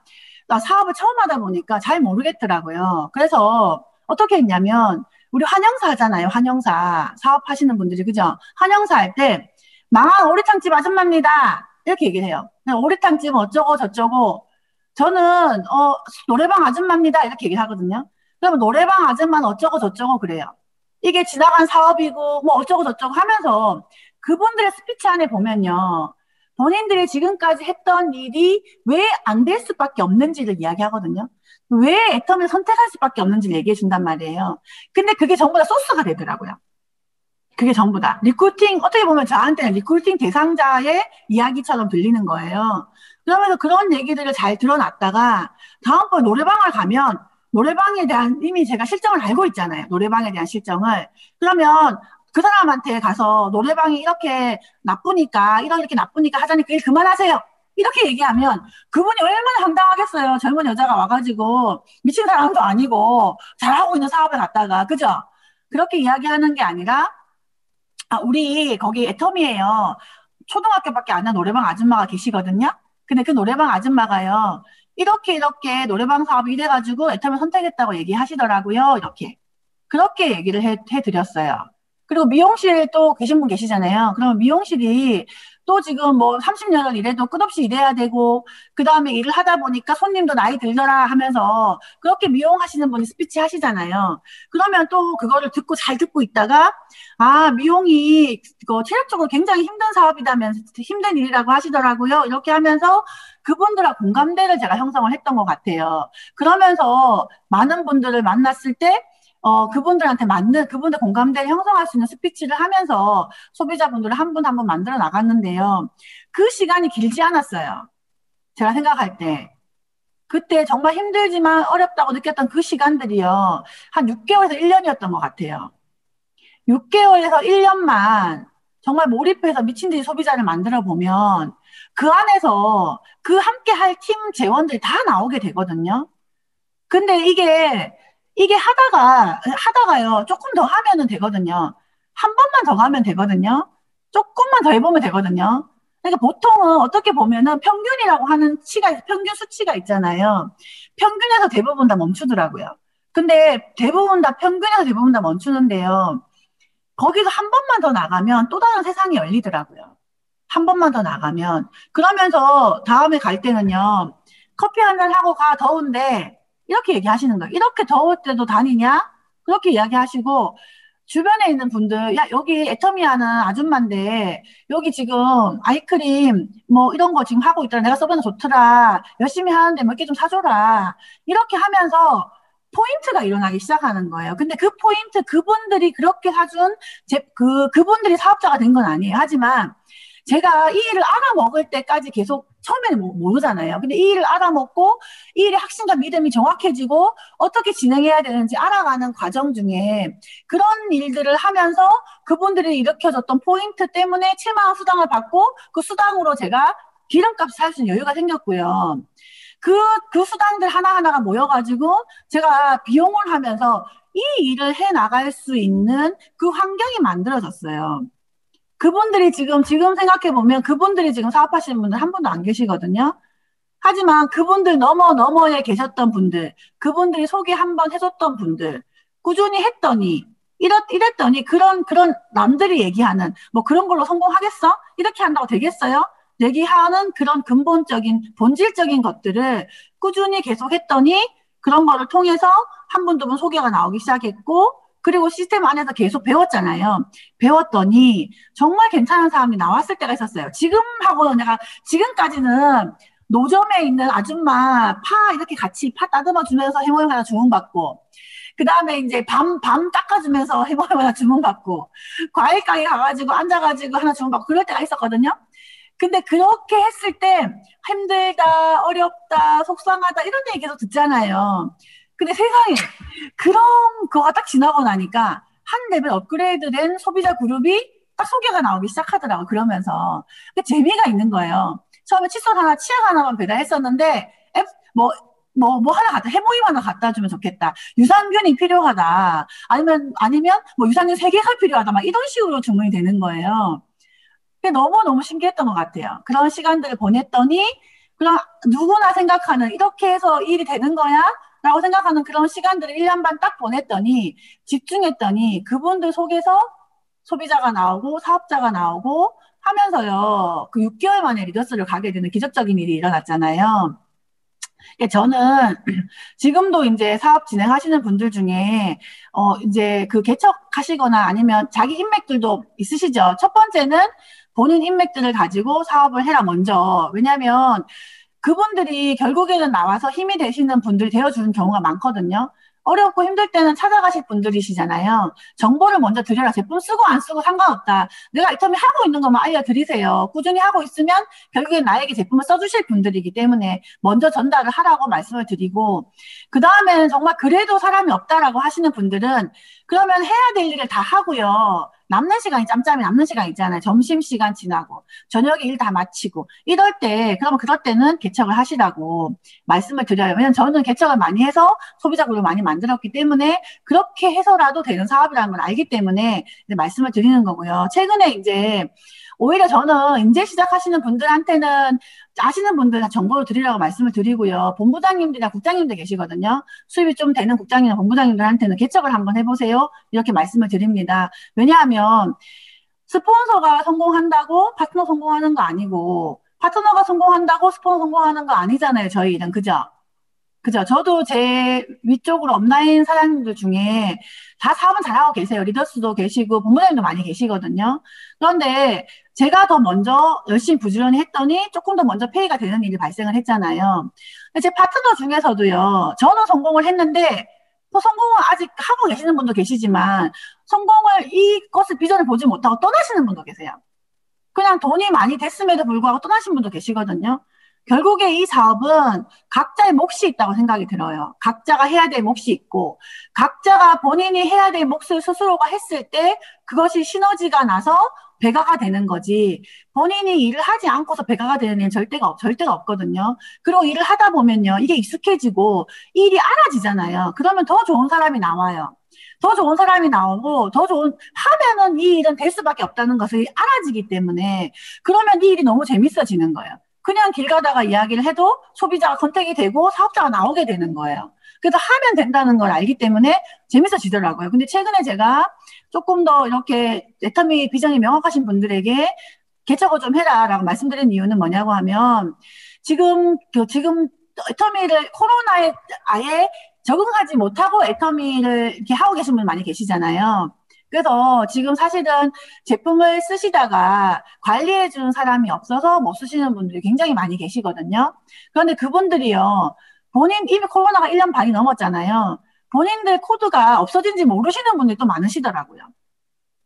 Speaker 1: 사업을 처음 하다 보니까 잘 모르겠더라고요. 그래서 어떻게 했냐면 우리 환영사 하잖아요. 환영사 사업하시는 분들이 그죠? 환영사 할 때 망한 오리탕집 아줌마입니다. 이렇게 얘기를 해요. 오리탕집 어쩌고 저쩌고 저는 어 노래방 아줌마입니다. 이렇게 얘기를 하거든요. 그러면 노래방 아줌마는 어쩌고 저쩌고 그래요. 이게 지나간 사업이고 뭐 어쩌고 저쩌고 하면서 그분들의 스피치 안에 보면요. 본인들이 지금까지 했던 일이 왜 안 될 수밖에 없는지를 이야기하거든요. 왜 애텀을 선택할 수밖에 없는지를 얘기해 준단 말이에요. 근데 그게 전부 다 소스가 되더라고요. 그게 전부 다. recruiting, 어떻게 보면 저한테는 recruiting 대상자의 이야기처럼 들리는 거예요. 그러면서 그런 얘기들을 잘 들어놨다가 다음번 노래방을 가면 노래방에 대한 이미 제가 실정을 알고 있잖아요. 노래방에 대한 실정을. 그러면 그 사람한테 가서 노래방이 이렇게 나쁘니까, 이렇게 나쁘니까 사장님 그 일 그만하세요. 이렇게 얘기하면 그분이 얼마나 황당하겠어요. 젊은 여자가 와가지고 미친 사람도 아니고 잘하고 있는 사업에 갔다가. 그죠? 그렇게 이야기하는 게 아니라, 아, 우리 거기 애터미예요. 초등학교밖에 안 한 노래방 아줌마가 계시거든요. 근데 그 노래방 아줌마가요. 이렇게 이렇게 노래방 사업이 돼가지고 애터미를 선택했다고 얘기하시더라고요. 이렇게. 그렇게 얘기를 해, 해드렸어요. 그리고 미용실 또 계신 분 계시잖아요. 그러면 미용실이 또 지금 뭐 30년을 일해도 끝없이 일해야 되고 그 다음에 일을 하다 보니까 손님도 나이 들더라 하면서 그렇게 미용하시는 분이 스피치 하시잖아요. 그러면 또 그거를 듣고 잘 듣고 있다가 아 미용이 그 체력적으로 굉장히 힘든 사업이다면서 힘든 일이라고 하시더라고요. 이렇게 하면서 그분들과 공감대를 제가 형성을 했던 것 같아요. 그러면서 많은 분들을 만났을 때 어, 그분들한테 맞는, 그분들 공감대를 형성할 수 있는 스피치를 하면서 소비자분들을 한 분 한 분 만들어 나갔는데요. 그 시간이 길지 않았어요. 제가 생각할 때. 그때 정말 힘들지만 어렵다고 느꼈던 그 시간들이요. 한 6개월에서 1년이었던 것 같아요. 6개월에서 1년만 정말 몰입해서 미친 듯이 소비자를 만들어 보면 그 안에서 그 함께 할 팀 재원들이 다 나오게 되거든요. 근데 이게 이게 하다가, 하다가요, 조금 더 하면은 되거든요. 한 번만 더 가면 되거든요. 조금만 더 해보면 되거든요. 그러니까 보통은 어떻게 보면은 평균이라고 하는 치가, 평균 수치가 있잖아요. 평균에서 대부분 다 멈추더라고요. 근데 대부분 다 평균에서 대부분 다 멈추는데요. 거기서 한 번만 더 나가면 또 다른 세상이 열리더라고요. 한 번만 더 나가면. 그러면서 다음에 갈 때는요. 커피 한 잔 하고 가, 더운데. 이렇게 얘기하시는 거예요. 이렇게 더울 때도 다니냐? 그렇게 이야기하시고 주변에 있는 분들, 야, 여기 애터미 하는 아줌마인데, 여기 지금 아이크림, 뭐, 이런 거 지금 하고 있더라. 내가 써보는 좋더라. 열심히 하는데 몇 개 좀 사줘라. 이렇게 하면서 포인트가 일어나기 시작하는 거예요. 근데 그 포인트, 그분들이 그렇게 사준, 제, 그, 그분들이 사업자가 된 건 아니에요. 하지만, 제가 이 일을 알아먹을 때까지 계속 처음에는 모르잖아요. 근데 이 일을 알아먹고 이 일의 확신과 믿음이 정확해지고 어떻게 진행해야 되는지 알아가는 과정 중에 그런 일들을 하면서 그분들이 일으켜줬던 포인트 때문에 7만원 수당을 받고 그 수당으로 제가 기름값 살 수 있는 여유가 생겼고요. 그, 그 수당들 하나하나가 모여가지고 제가 비용을 하면서 이 일을 해 나갈 수 있는 그 환경이 만들어졌어요. 그분들이 지금, 지금 생각해보면 그분들이 지금 사업하시는 분들 한 분도 안 계시거든요. 하지만 그분들 넘어 넘어에 계셨던 분들, 그분들이 소개 한 번 해줬던 분들, 꾸준히 했더니, 이렇, 이랬더니 그런, 그런 남들이 얘기하는 뭐 그런 걸로 성공하겠어? 이렇게 한다고 되겠어요? 얘기하는 그런 근본적인, 본질적인 것들을 꾸준히 계속 했더니 그런 거를 통해서 한 분, 두 분 소개가 나오기 시작했고, 그리고 시스템 안에서 계속 배웠잖아요. 배웠더니 정말 괜찮은 사람이 나왔을 때가 있었어요. 지금하고는 내가 지금까지는 노점에 있는 아줌마 파 이렇게 같이 파 따듬어 주면서 해모임 하나 주문받고 그 다음에 이제 밤, 밤 닦아주면서 해모임 하나 주문받고 과일 가게 가가지고 앉아가지고 하나 주문받고 그럴 때가 있었거든요. 근데 그렇게 했을 때 힘들다, 어렵다, 속상하다 이런 얘기 계속 듣잖아요. 근데 세상에 그런 거가 딱 지나고 나니까 한 레벨 업그레이드된 소비자 그룹이 딱 소개가 나오기 시작하더라고 그러면서 그 재미가 있는 거예요. 처음에 칫솔 하나, 치약 하나만 배달했었는데 뭐 뭐, 뭐 하나 갖다, 해모임 하나 갖다 주면 좋겠다. 유산균이 필요하다. 아니면, 아니면, 뭐 유산균 세 개가 필요하다. 막 이런 식으로 주문이 되는 거예요. 그게 너무너무 신기했던 것 같아요. 그런 시간들을 보냈더니, 그럼 누구나 생각하는, 이렇게 해서 일이 되는 거야? 라고 생각하는 그런 시간들을 1년 반 딱 보냈더니 집중했더니 그분들 속에서 소비자가 나오고 사업자가 나오고 하면서요. 그 6개월 만에 리더스를 가게 되는 기적적인 일이 일어났잖아요. 저는 지금도 이제 사업 진행하시는 분들 중에 어 이제 그 개척하시거나 아니면 자기 인맥들도 있으시죠. 첫 번째는 본인 인맥들을 가지고 사업을 해라 먼저. 왜냐하면 그분들이 결국에는 나와서 힘이 되시는 분들이 되어주는 경우가 많거든요. 어렵고 힘들 때는 찾아가실 분들이시잖아요. 정보를 먼저 드려라. 제품 쓰고 안 쓰고 상관없다. 내가 이텀에 하고 있는 것만 알려드리세요. 꾸준히 하고 있으면 결국엔 나에게 제품을 써주실 분들이기 때문에 먼저 전달을 하라고 말씀을 드리고 그 다음에는 정말 그래도 사람이 없다라고 하시는 분들은 그러면 해야 될 일을 다 하고요. 남는 시간이 짬짬이 남는 시간 있잖아요. 점심 시간 지나고, 저녁에 일 다 마치고, 이럴 때, 그러면 그럴 때는 개척을 하시라고 말씀을 드려요. 왜냐면 저는 개척을 많이 해서 소비자 그룹을 많이 만들었기 때문에 그렇게 해서라도 되는 사업이라는 걸 알기 때문에 말씀을 드리는 거고요. 최근에 이제 오히려 저는 이제 시작하시는 분들한테는 아시는 분들 정보를 드리라고 말씀을 드리고요. 본부장님들이나 국장님들 계시거든요. 수입이 좀 되는 국장이나 본부장님들한테는 개척을 한번 해보세요. 이렇게 말씀을 드립니다. 왜냐하면 스폰서가 성공한다고 파트너 성공하는 거 아니고 파트너가 성공한다고 스폰서 성공하는 거 아니잖아요. 저희 일은 그죠? 그죠? 저도 제 위쪽으로 업라인 사장님들 중에 다 사업은 잘하고 계세요. 리더스도 계시고 본부장님도 많이 계시거든요. 그런데 제가 더 먼저 열심히 부지런히 했더니 조금 더 먼저 페이가 되는 일이 발생을 했잖아요. 제 파트너 중에서도요. 저는 성공을 했는데 뭐 성공을 아직 하고 계시는 분도 계시지만 성공을 이것을 비전을 보지 못하고 떠나시는 분도 계세요. 그냥 돈이 많이 됐음에도 불구하고 떠나신 분도 계시거든요. 결국에 이 사업은 각자의 몫이 있다고 생각이 들어요. 각자가 해야 될 몫이 있고, 각자가 본인이 해야 될 몫을 스스로가 했을 때 그것이 시너지가 나서 배가가 되는 거지. 본인이 일을 하지 않고서 배가가 되는 일은 절대가, 없, 절대가 없거든요. 그리고 일을 하다 보면요. 이게 익숙해지고 일이 알아지잖아요. 그러면 더 좋은 사람이 나와요. 더 좋은 사람이 나오고 더 좋은 하면은 이 일은 될 수밖에 없다는 것을 알아지기 때문에 그러면 이 일이 너무 재밌어지는 거예요. 그냥 길 가다가 이야기를 해도 소비자가 선택이 되고 사업자가 나오게 되는 거예요. 그래서 하면 된다는 걸 알기 때문에 재밌어지더라고요. 근데 최근에 제가 조금 더 이렇게 애터미 비전이 명확하신 분들에게 개척을 좀 해라라고 말씀드린 이유는 뭐냐고 하면 지금 그 지금 애터미를 코로나에 아예 적응하지 못하고 애터미를 이렇게 하고 계신 분 많이 계시잖아요. 그래서 지금 사실은 제품을 쓰시다가 관리해 주는 사람이 없어서 못 쓰시는 분들이 굉장히 많이 계시거든요. 그런데 그분들이요. 본인 이미 코로나가 1년 반이 넘었잖아요. 본인들 코드가 없어진지 모르시는 분들이 또 많으시더라고요.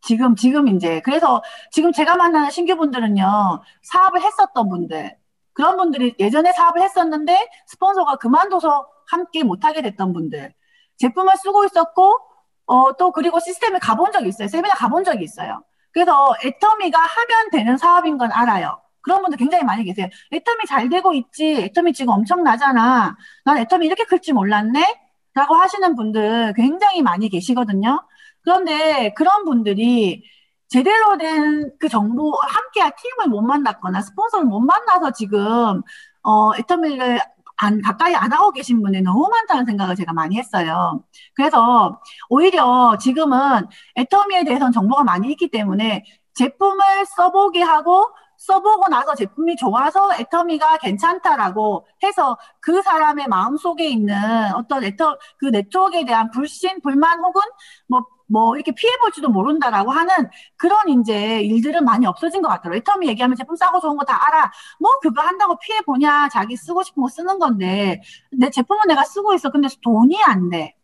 Speaker 1: 지금, 지금 이제. 그래서 지금 제가 만나는 신규분들은요, 사업을 했었던 분들, 그런 분들이 예전에 사업을 했었는데 스폰서가 그만둬서 함께 못하게 됐던 분들, 제품을 쓰고 있었고, 어, 또 그리고 시스템에 가본 적이 있어요. 세미나 가본 적이 있어요. 그래서 애터미가 하면 되는 사업인 건 알아요. 그런 분들 굉장히 많이 계세요. 애터미 잘 되고 있지. 애터미 지금 엄청 나잖아. 난 애터미 이렇게 클 줄 몰랐네? 라고 하시는 분들 굉장히 많이 계시거든요. 그런데 그런 분들이 제대로 된 그 정보, 함께할 팀을 못 만났거나 스폰서를 못 만나서 지금, 어, 애터미를 안, 가까이 안 하고 계신 분이 너무 많다는 생각을 제가 많이 했어요. 그래서 오히려 지금은 애터미에 대해서는 정보가 많이 있기 때문에 제품을 써보게 하고 써보고 나서 제품이 좋아서 애터미가 괜찮다라고 해서 그 사람의 마음속에 있는 어떤 애터, 그 네트워크에 대한 불신, 불만 혹은 뭐, 뭐 이렇게 피해볼지도 모른다라고 하는 그런 이제 일들은 많이 없어진 것 같더라고요. 애터미 얘기하면 제품 싸고 좋은 거 다 알아. 뭐 그거 한다고 피해보냐. 자기 쓰고 싶은 거 쓰는 건데. 내 제품은 내가 쓰고 있어. 근데 돈이 안 돼.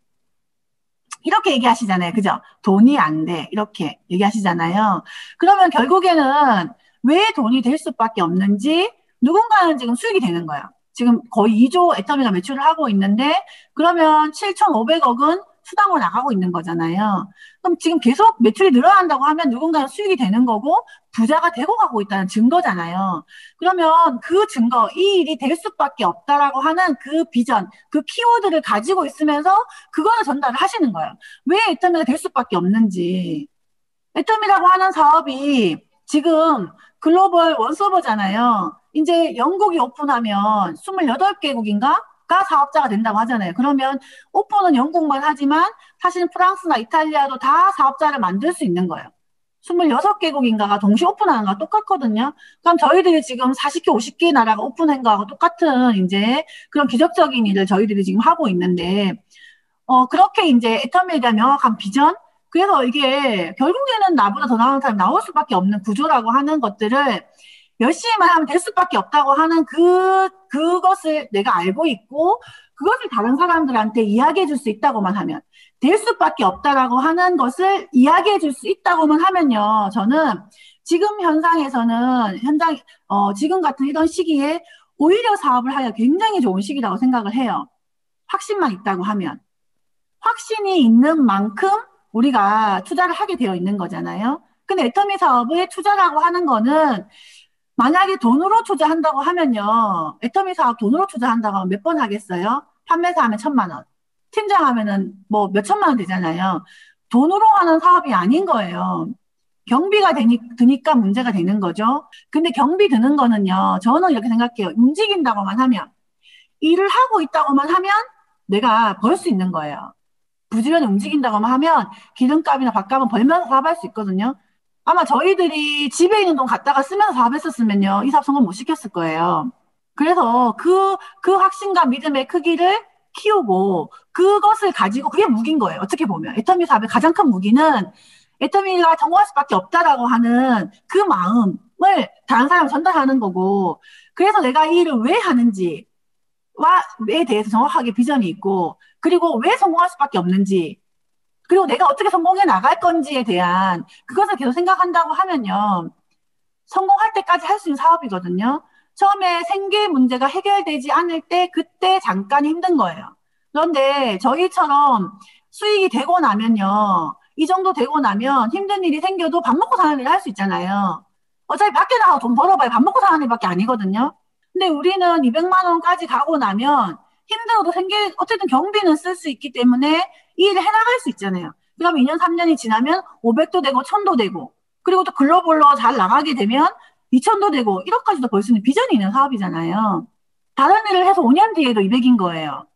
Speaker 1: 이렇게 얘기하시잖아요. 그죠? 돈이 안 돼. 이렇게 얘기하시잖아요. 그러면 결국에는 왜 돈이 될 수밖에 없는지 누군가는 지금 수익이 되는 거야. 지금 거의 2조 애터미가 매출을 하고 있는데 그러면 7,500억은 수당으로 나가고 있는 거잖아요. 그럼 지금 계속 매출이 늘어난다고 하면 누군가는 수익이 되는 거고 부자가 되고 가고 있다는 증거잖아요. 그러면 그 증거, 이 일이 될 수밖에 없다라고 하는 그 비전, 그 키워드를 가지고 있으면서 그거를 전달을 하시는 거예요. 왜 애터미가 될 수밖에 없는지. 애터미라고 하는 사업이 지금 글로벌 원서버잖아요. 이제 영국이 오픈하면 28개국인가? 가 사업자가 된다고 하잖아요. 그러면 오픈은 영국만 하지만 사실은 프랑스나 이탈리아도 다 사업자를 만들 수 있는 거예요. 26개국인가가 동시 오픈하는 거와 똑같거든요. 그럼 저희들이 지금 40개, 50개 나라가 오픈한 거하고 똑같은 이제 그런 기적적인 일을 저희들이 지금 하고 있는데, 어, 그렇게 이제 애터미에 대한 명확한 비전, 그래서 이게 결국에는 나보다 더 나은 사람이 나올 수밖에 없는 구조라고 하는 것들을 열심히만 하면 될 수밖에 없다고 하는 그, 그것을 내가 알고 있고, 그것을 다른 사람들한테 이야기해 줄 수 있다고만 하면, 될 수밖에 없다라고 하는 것을 이야기해 줄 수 있다고만 하면요, 저는 지금 현상에서는, 현장, 어, 지금 같은 이런 시기에 오히려 사업을 하여 굉장히 좋은 시기라고 생각을 해요. 확신만 있다고 하면. 확신이 있는 만큼 우리가 투자를 하게 되어 있는 거잖아요. 근데 애터미 사업에 투자라고 하는 거는 만약에 돈으로 투자한다고 하면요. 애터미 사업 돈으로 투자한다고 하면 몇 번 하겠어요? 판매사 하면 천만 원. 팀장 하면은 뭐 몇 천만 원 되잖아요. 돈으로 하는 사업이 아닌 거예요. 경비가 되니, 드니까 문제가 되는 거죠. 근데 경비 드는 거는요. 저는 이렇게 생각해요. 움직인다고만 하면, 일을 하고 있다고만 하면 내가 벌 수 있는 거예요. 부지런히 움직인다고만 하면 기름값이나 밥값은 벌면서 사업할 수 있거든요. 아마 저희들이 집에 있는 돈 갖다가 쓰면서 사업했었으면요. 이 사업 성공 못 시켰을 거예요. 그래서 그, 그 확신과 믿음의 크기를 키우고 그것을 가지고 그게 무기인 거예요. 어떻게 보면. 애터미 사업의 가장 큰 무기는 애터미가 성공할 수밖에 없다라고 하는 그 마음을 다른 사람에 전달하는 거고 그래서 내가 이 일을 왜 하는지 와에 대해서 정확하게 비전이 있고 그리고 왜 성공할 수밖에 없는지 그리고 내가 어떻게 성공해 나갈 건지에 대한 그것을 계속 생각한다고 하면요 성공할 때까지 할 수 있는 사업이거든요. 처음에 생계 문제가 해결되지 않을 때 그때 잠깐 힘든 거예요. 그런데 저희처럼 수익이 되고 나면요. 이 정도 되고 나면 힘든 일이 생겨도 밥 먹고 사는 일을 할 수 있잖아요. 어차피 밖에 나가서 돈 벌어봐야 밥 먹고 사는 일밖에 아니거든요. 근데 우리는 200만 원까지 가고 나면 힘들어도 생계, 어쨌든 경비는 쓸 수 있기 때문에 이 일을 해나갈 수 있잖아요. 그럼 2년, 3년이 지나면 500도 되고 1000도 되고 그리고 또 글로벌로 잘 나가게 되면 2천도 되고 1억까지도 벌 수 있는 비전이 있는 사업이잖아요. 다른 일을 해서 5년 뒤에도 200인 거예요.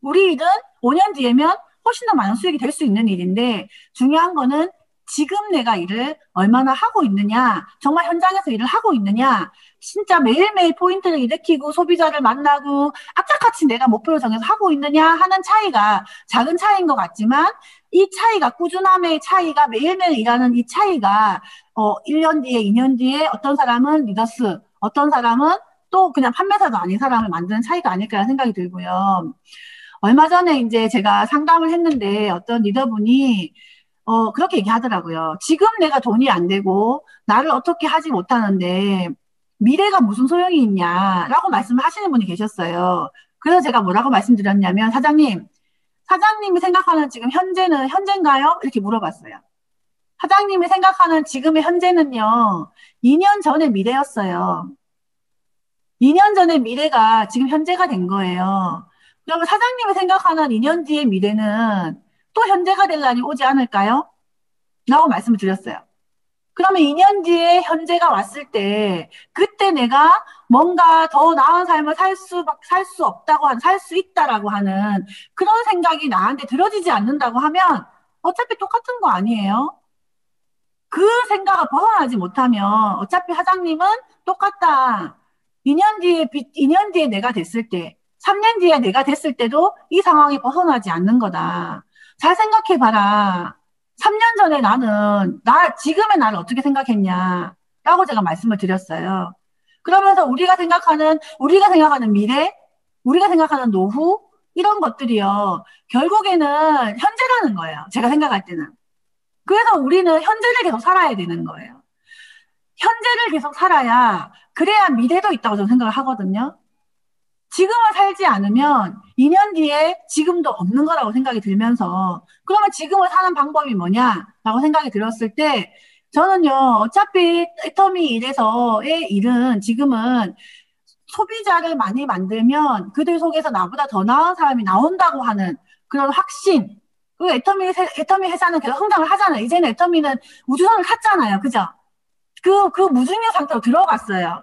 Speaker 1: 우리 일은 5년 뒤에면 훨씬 더 많은 수익이 될 수 있는 일인데 중요한 거는 지금 내가 일을 얼마나 하고 있느냐, 정말 현장에서 일을 하고 있느냐, 진짜 매일매일 포인트를 일으키고 소비자를 만나고 악착같이 내가 목표를 정해서 하고 있느냐 하는 차이가 작은 차이인 것 같지만 이 차이가 꾸준함의 차이가 매일매일 일하는 이 차이가 어 1년 뒤에 2년 뒤에 어떤 사람은 리더스 어떤 사람은 또 그냥 판매사도 아닌 사람을 만드는 차이가 아닐까 생각이 들고요. 얼마 전에 이제 제가 상담을 했는데 어떤 리더분이 어, 그렇게 얘기하더라고요. 지금 내가 돈이 안 되고 나를 어떻게 하지 못하는데 미래가 무슨 소용이 있냐라고 말씀을 하시는 분이 계셨어요. 그래서 제가 뭐라고 말씀드렸냐면 사장님, 사장님이 생각하는 지금 현재는 현재인가요? 이렇게 물어봤어요. 사장님이 생각하는 지금의 현재는요, 2년 전의 미래였어요. 2년 전의 미래가 지금 현재가 된 거예요. 그러면 사장님이 생각하는 2년 뒤의 미래는 또 현재가 될 날이 오지 않을까요? 라고 말씀을 드렸어요. 그러면 2년 뒤에 현재가 왔을 때 그때 내가 뭔가 더 나은 삶을 살 수, 살 수 없다고 한, 살 수 있다라고 하는 그런 생각이 나한테 들어지지 않는다고 하면 어차피 똑같은 거 아니에요? 그 생각을 벗어나지 못하면 어차피 사장님은 똑같다. 2년 뒤에, 2년 뒤에 내가 됐을 때, 3년 뒤에 내가 됐을 때도 이 상황이 벗어나지 않는 거다. 잘 생각해 봐라. 3년 전에 나는, 나, 지금의 나를 어떻게 생각했냐. 라고 제가 말씀을 드렸어요. 그러면서 우리가 생각하는, 우리가 생각하는 미래, 우리가 생각하는 노후, 이런 것들이요. 결국에는 현재라는 거예요. 제가 생각할 때는. 그래서 우리는 현재를 계속 살아야 되는 거예요. 현재를 계속 살아야, 그래야 미래도 있다고 저는 생각을 하거든요. 지금을 살지 않으면 2년 뒤에 지금도 없는 거라고 생각이 들면서 그러면 지금을 사는 방법이 뭐냐라고 생각이 들었을 때 저는요 어차피 애터미 일에서의 일은 지금은 소비자를 많이 만들면 그들 속에서 나보다 더 나은 사람이 나온다고 하는 그런 확신 그 애터미, 애터미 회사는 계속 성장을 하잖아요. 이제는 애터미는 우주선을 탔잖아요. 그죠? 그, 그 무중력 상태로 들어갔어요.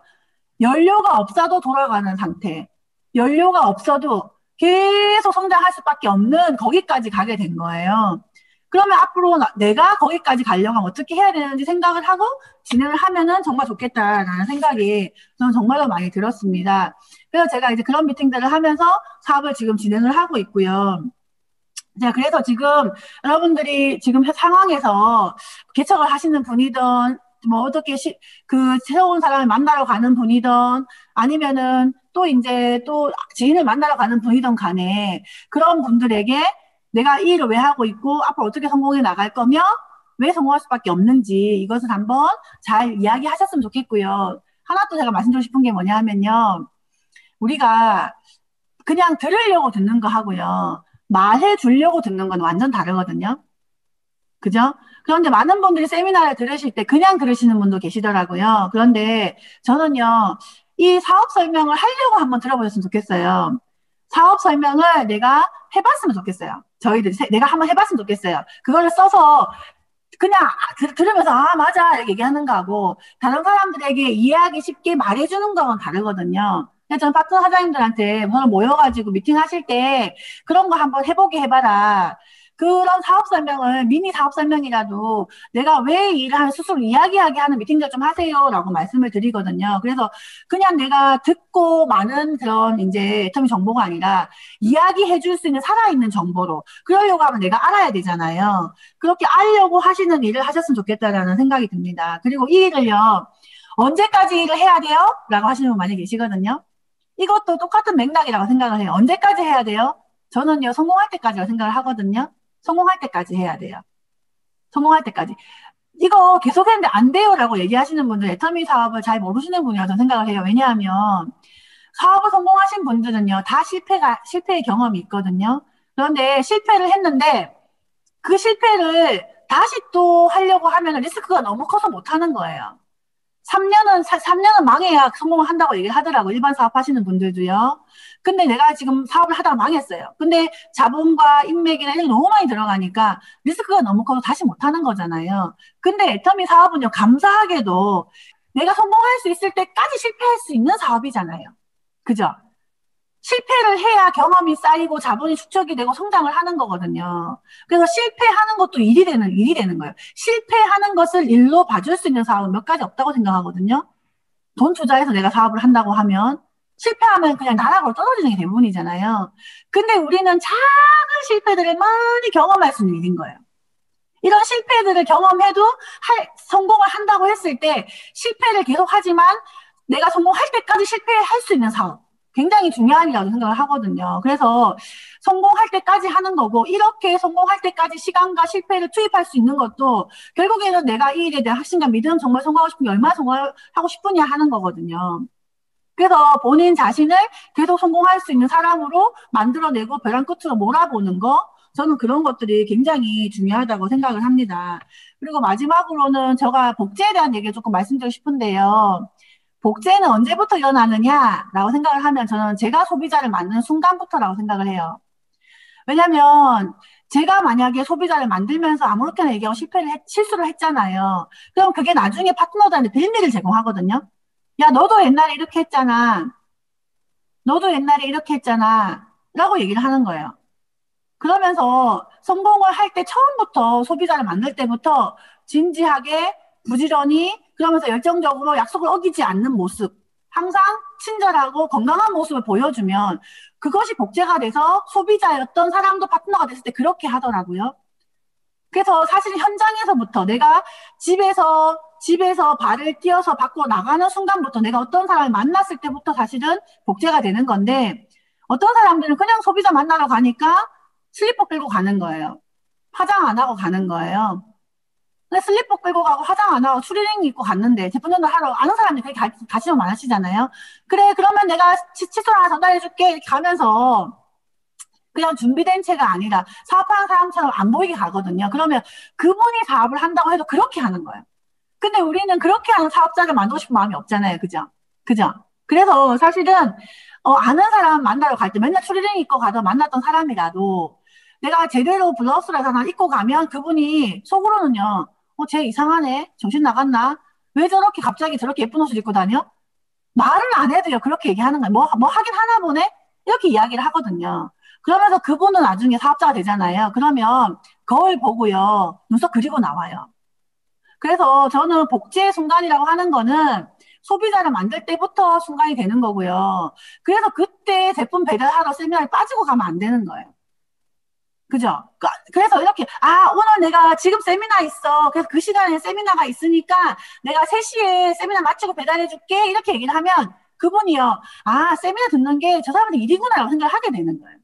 Speaker 1: 연료가 없어도 돌아가는 상태. 연료가 없어도 계속 성장할 수밖에 없는 거기까지 가게 된 거예요. 그러면 앞으로 나, 내가 거기까지 가려면 어떻게 해야 되는지 생각을 하고 진행을 하면은 정말 좋겠다라는 생각이 저는 정말로 많이 들었습니다. 그래서 제가 이제 그런 미팅들을 하면서 사업을 지금 진행을 하고 있고요. 자, 그래서 지금 여러분들이 지금 상황에서 개척을 하시는 분이든 뭐 어떻게 시, 그 새로운 사람을 만나러 가는 분이든 아니면은 또 이제 또 지인을 만나러 가는 분이든 간에 그런 분들에게 내가 이 일을 왜 하고 있고 앞으로 어떻게 성공해 나갈 거며 왜 성공할 수밖에 없는지 이것을 한번 잘 이야기하셨으면 좋겠고요. 하나 또 제가 말씀드리고 싶은 게 뭐냐 하면요. 우리가 그냥 들으려고 듣는 거 하고요. 말해 주려고 듣는 건 완전 다르거든요. 그죠? 그런데 많은 분들이 세미나를 들으실 때 그냥 들으시는 분도 계시더라고요. 그런데 저는요, 이 사업 설명을 하려고 한번 들어보셨으면 좋겠어요. 사업 설명을 내가 해봤으면 좋겠어요. 저희들이 내가 한번 해봤으면 좋겠어요. 그거를 써서 그냥 들, 들으면서 아 맞아 이렇게 얘기하는 거하고 다른 사람들에게 이해하기 쉽게 말해주는 거는 다르거든요. 그래서 저는 파트너 사장님들한테 모여가지고 미팅하실 때 그런 거 한번 해보게 해봐라. 그런 사업 설명을 미니 사업 설명이라도 내가 왜 일을 하는 스스로 이야기하게 하는 미팅들 좀 하세요라고 말씀을 드리거든요. 그래서 그냥 내가 듣고 많은 그런 이제 애터미 정보가 아니라 이야기해 줄 수 있는 살아있는 정보로 그러려고 하면 내가 알아야 되잖아요. 그렇게 알려고 하시는 일을 하셨으면 좋겠다라는 생각이 듭니다. 그리고 이 일을요. 언제까지 일을 해야 돼요? 라고 하시는 분 많이 계시거든요. 이것도 똑같은 맥락이라고 생각을 해요. 언제까지 해야 돼요? 저는요, 성공할 때까지라고 생각을 하거든요. 성공할 때까지 해야 돼요. 성공할 때까지. 이거 계속했는데 안 돼요라고 얘기하시는 분들 애터미 사업을 잘 모르시는 분이라고 생각을 해요. 왜냐하면 사업을 성공하신 분들은요, 다 실패가, 실패의 경험이 있거든요. 그런데 실패를 했는데 그 실패를 다시 또 하려고 하면 리스크가 너무 커서 못 하는 거예요. 3년은, 3년은 망해야 성공을 한다고 얘기를 하더라고. 일반 사업 하시는 분들도요. 근데 내가 지금 사업을 하다가 망했어요. 근데 자본과 인맥이나 이런 게 너무 많이 들어가니까 리스크가 너무 커서 다시 못 하는 거잖아요. 근데 애터미 사업은요, 감사하게도 내가 성공할 수 있을 때까지 실패할 수 있는 사업이잖아요. 그죠? 실패를 해야 경험이 쌓이고 자본이 축적이 되고 성장을 하는 거거든요. 그래서 실패하는 것도 일이 되는, 일이 되는 거예요. 실패하는 것을 일로 봐줄 수 있는 사업은 몇 가지 없다고 생각하거든요. 돈 투자해서 내가 사업을 한다고 하면 실패하면 그냥 나락으로 떨어지는 게 대부분이잖아요. 근데 우리는 작은 실패들을 많이 경험할 수 있는 일인 거예요. 이런 실패들을 경험해도 할, 성공을 한다고 했을 때 실패를 계속 하지만 내가 성공할 때까지 실패할 수 있는 사업. 굉장히 중요한 일이라고 생각을 하거든요. 그래서 성공할 때까지 하는 거고 이렇게 성공할 때까지 시간과 실패를 투입할 수 있는 것도 결국에는 내가 이 일에 대한 확신과 믿음 정말 성공하고 게 얼마나 성공하고 싶으냐 하는 거거든요. 그래서 본인 자신을 계속 성공할 수 있는 사람으로 만들어내고 벼랑 끝으로 몰아보는 거 저는 그런 것들이 굉장히 중요하다고 생각을 합니다. 그리고 마지막으로는 제가 복제에 대한 얘기 조금 말씀드리고 싶은데요. 복제는 언제부터 일어나느냐라고 생각을 하면 저는 제가 소비자를 만드는 순간부터라고 생각을 해요. 왜냐면 제가 만약에 소비자를 만들면서 아무렇게나 얘기하고 실패를 했, 실수를 했잖아요. 그럼 그게 나중에 파트너들한테 빌미를 제공하거든요. 야, 너도 옛날에 이렇게 했잖아. 너도 옛날에 이렇게 했잖아. 라고 얘기를 하는 거예요. 그러면서 성공을 할 때 처음부터 소비자를 만들 때부터 진지하게 부지런히 그러면서 열정적으로 약속을 어기지 않는 모습, 항상 친절하고 건강한 모습을 보여주면 그것이 복제가 돼서 소비자였던 사람도 파트너가 됐을 때 그렇게 하더라고요. 그래서 사실 현장에서부터 내가 집에서 집에서 발을 띄어서 밖으로 나가는 순간부터 내가 어떤 사람을 만났을 때부터 사실은 복제가 되는 건데 어떤 사람들은 그냥 소비자 만나러 가니까 슬리퍼 끌고 가는 거예요. 화장 안 하고 가는 거예요. 근데 슬리퍼 끌고 가고 화장 안 하고 추리닝 입고 갔는데 제품 전달 하러 아는 사람들이 그렇게 가, 가시면 많으시잖아요. 그래 그러면 내가 치, 칫솔 하나 전달해줄게 이렇게 가면서 그냥 준비된 채가 아니라 사업하는 사람처럼 안 보이게 가거든요. 그러면 그분이 사업을 한다고 해도 그렇게 하는 거예요. 근데 우리는 그렇게 하는 사업자를 만들고 싶은 마음이 없잖아요. 그죠? 그죠? 그래서 사실은 어, 아는 사람 만나러 갈 때 맨날 추리닝 입고 가서 만났던 사람이라도 내가 제대로 블라우스를 하나 입고 가면 그분이 속으로는요 어, 쟤 이상하네. 정신 나갔나? 왜 저렇게 갑자기 저렇게 예쁜 옷을 입고 다녀? 말을 안 해도요. 그렇게 얘기하는 거예요. 뭐, 뭐 하긴 하나 보네? 이렇게 이야기를 하거든요. 그러면서 그분은 나중에 사업자가 되잖아요. 그러면 거울 보고요. 눈썹 그리고 나와요. 그래서 저는 복제의 순간이라고 하는 거는 소비자를 만들 때부터 순간이 되는 거고요. 그래서 그때 제품 배달하러 세미나에 빠지고 가면 안 되는 거예요. 그죠? 그, 그래서 이렇게, 아, 오늘 내가 지금 세미나 있어. 그래서 그 시간에 세미나가 있으니까 내가 3시에 세미나 마치고 배달해 줄게. 이렇게 얘기를 하면 그분이요. 아, 세미나 듣는 게 저 사람한테 일이구나라고 생각을 하게 되는 거예요.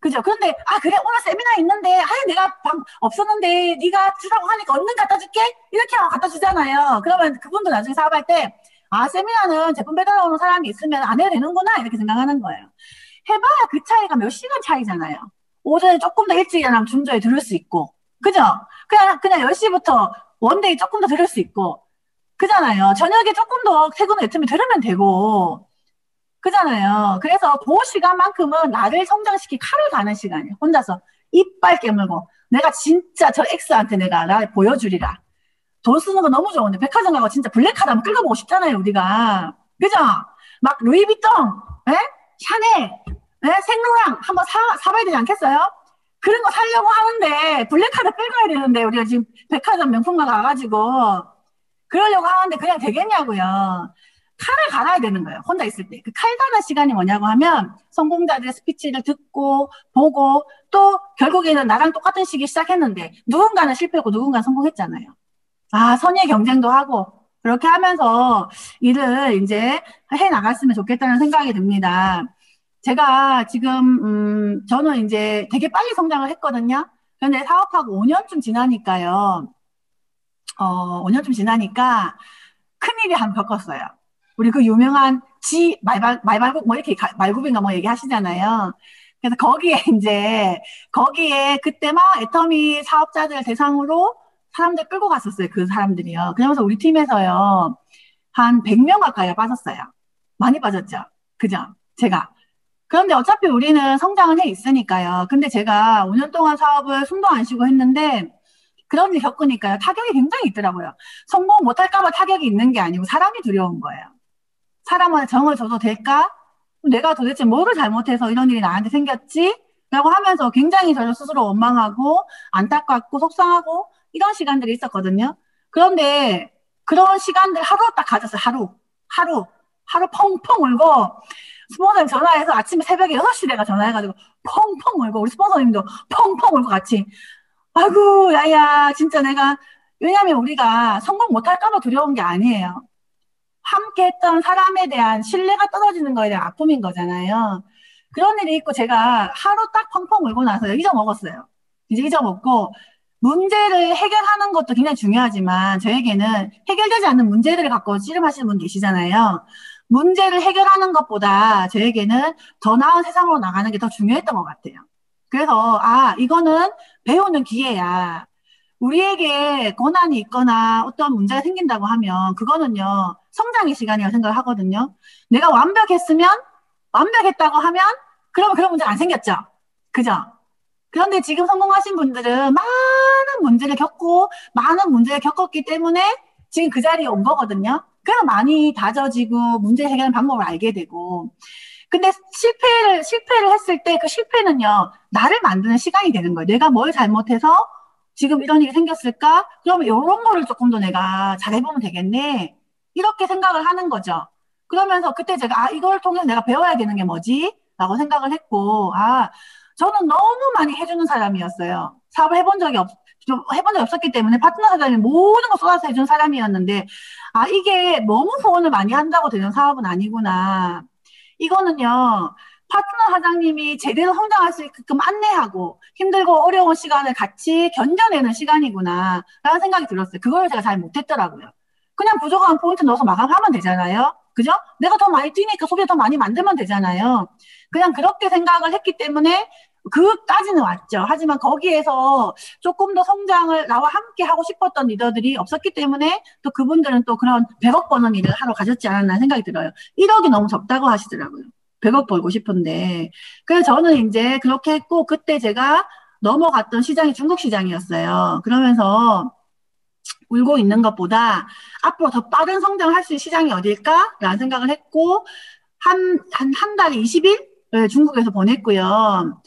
Speaker 1: 그죠? 그런데, 아, 그래, 오늘 세미나 있는데, 아, 내가 방 없었는데, 네가 주라고 하니까 얼른 갖다 줄게? 이렇게 하고 갖다 주잖아요. 그러면 그분도 나중에 사업할 때, 아, 세미나는 제품 배달 오는 사람이 있으면 안 해도 되는구나. 이렇게 생각하는 거예요. 해봐야 그 차이가 몇 시간 차이잖아요. 오전에 조금 더 일찍 일어나면 준조에 들을 수 있고. 그죠? 그냥, 그냥 10시부터 one day 조금 더 들을 수 있고. 그잖아요. 저녁에 조금 더 퇴근 애틈에 들으면 되고. 그잖아요. 그래서 그 시간만큼은 나를 성장시키 칼을 가는 시간이에요. 혼자서 이빨 깨물고. 내가 진짜 저 X한테 내가 나 보여주리라. 돈 쓰는 거 너무 좋은데 백화점 가고 진짜 black card 한번 끌어보고 싶잖아요, 우리가. 그죠? 막 루이비통, 에? 샤넬, 네? 생로랑 한번 사, 사봐야 되지 않겠어요? 그런 거 사려고 하는데 black card 끌어야 되는데 우리가 지금 백화점 명품관 가가지고 그러려고 하는데 그냥 되겠냐고요. 칼을 갈아야 되는 거예요. 혼자 있을 때. 그 칼 가는 시간이 뭐냐고 하면 성공자들의 스피치를 듣고 보고 또 결국에는 나랑 똑같은 시기 시작했는데 누군가는 실패했고 누군가는 성공했잖아요. 아, 선의 경쟁도 하고 그렇게 하면서 일을 이제 해 나갔으면 좋겠다는 생각이 듭니다. 제가 지금 음, 저는 이제 되게 빨리 성장을 했거든요. 그런데 사업하고 5년쯤 지나니까요. 어, 5년쯤 지나니까 큰일이 한 번 겪었어요. 우리 그 유명한 지 말발 말발굽 뭐 이렇게 가, 말굽인가 뭐 얘기하시잖아요. 그래서 거기에 이제 거기에 그때 막 애터미 사업자들 대상으로 사람들 끌고 갔었어요. 그 사람들이요. 그러면서 우리 팀에서요. 한 100명 가까이 빠졌어요. 많이 빠졌죠. 그죠? 제가. 그런데 어차피 우리는 성장을 해 있으니까요. 근데 제가 5년 동안 사업을 숨도 안 쉬고 했는데 그런 일 겪으니까요. 타격이 굉장히 있더라고요. 성공 못할까봐 타격이 있는 게 아니고 사람이 두려운 거예요. 사람한테 정을 줘도 될까? 내가 도대체 뭐를 잘못해서 이런 일이 나한테 생겼지? 라고 하면서 굉장히 저를 스스로 원망하고 안타깝고 속상하고 이런 시간들이 있었거든요. 그런데 그런 시간들 하루 딱 가졌어요. 하루. 하루. 하루 펑펑 울고 스폰서님 전화해서 아침에 새벽에 6시 내가 전화해가지고 펑펑 울고 우리 스폰서님도 펑펑 울고 같이 아이고 야야 진짜 내가 왜냐면 우리가 성공 못할까봐 두려운 게 아니에요. 함께 했던 사람에 대한 신뢰가 떨어지는 거에 대한 아픔인 거잖아요. 그런 일이 있고 제가 하루 딱 펑펑 울고 나서 잊어먹었어요. 이제 잊어먹고 문제를 해결하는 것도 굉장히 중요하지만 저에게는 해결되지 않는 문제들을 갖고 씨름하시는 분 계시잖아요. 문제를 해결하는 것보다 저에게는 더 나은 세상으로 나가는 게 더 중요했던 것 같아요. 그래서, 아, 이거는 배우는 기회야. 우리에게 고난이 있거나 어떤 문제가 생긴다고 하면 그거는요, 성장의 시간이라고 생각을 하거든요. 내가 완벽했으면, 완벽했다고 하면, 그러면 그런 문제가 안 생겼죠. 그죠? 그런데 지금 성공하신 분들은 많은 문제를 겪고, 많은 문제를 겪었기 때문에 지금 그 자리에 온 거거든요. 그래서 많이 다져지고 문제 해결 방법을 알게 되고. 근데 실패를, 실패를 했을 때 그 실패는요, 나를 만드는 시간이 되는 거예요. 내가 뭘 잘못해서 지금 이런 일이 생겼을까? 그러면 이런 거를 조금 더 내가 잘해보면 되겠네. 이렇게 생각을 하는 거죠. 그러면서 그때 제가, 아, 이걸 통해서 내가 배워야 되는 게 뭐지? 라고 생각을 했고, 아, 저는 너무 많이 해주는 사람이었어요. 사업을 해본 적이 없, 좀 해본 적이 없었기 때문에 파트너 사장이 모든 걸 쏟아서 해준 사람이었는데, 아, 이게 너무 소원을 많이 한다고 되는 사업은 아니구나. 이거는요, 파트너 사장님이 제대로 성장할 수 있게끔 안내하고 힘들고 어려운 시간을 같이 견뎌내는 시간이구나. 라는 생각이 들었어요. 그걸 제가 잘 못했더라고요. 그냥 부족한 포인트 넣어서 마감하면 되잖아요. 그죠? 내가 더 많이 뛰니까 소비 더 많이 만들면 되잖아요. 그냥 그렇게 생각을 했기 때문에 그까지는 왔죠. 하지만 거기에서 조금 더 성장을 나와 함께 하고 싶었던 리더들이 없었기 때문에 또 그분들은 또 그런 100억 버는 일을 하러 가셨지 않았나 생각이 들어요. 1억이 너무 적다고 하시더라고요. 100억 벌고 싶은데. 그래서 저는 이제 그렇게 했고, 그때 제가 넘어갔던 시장이 중국 시장이었어요. 그러면서 울고 있는 것보다 앞으로 더 빠른 성장을 할 수 있는 시장이 어딜까? 라는 생각을 했고, 한, 한, 한 달에 20일? 중국에서 보냈고요.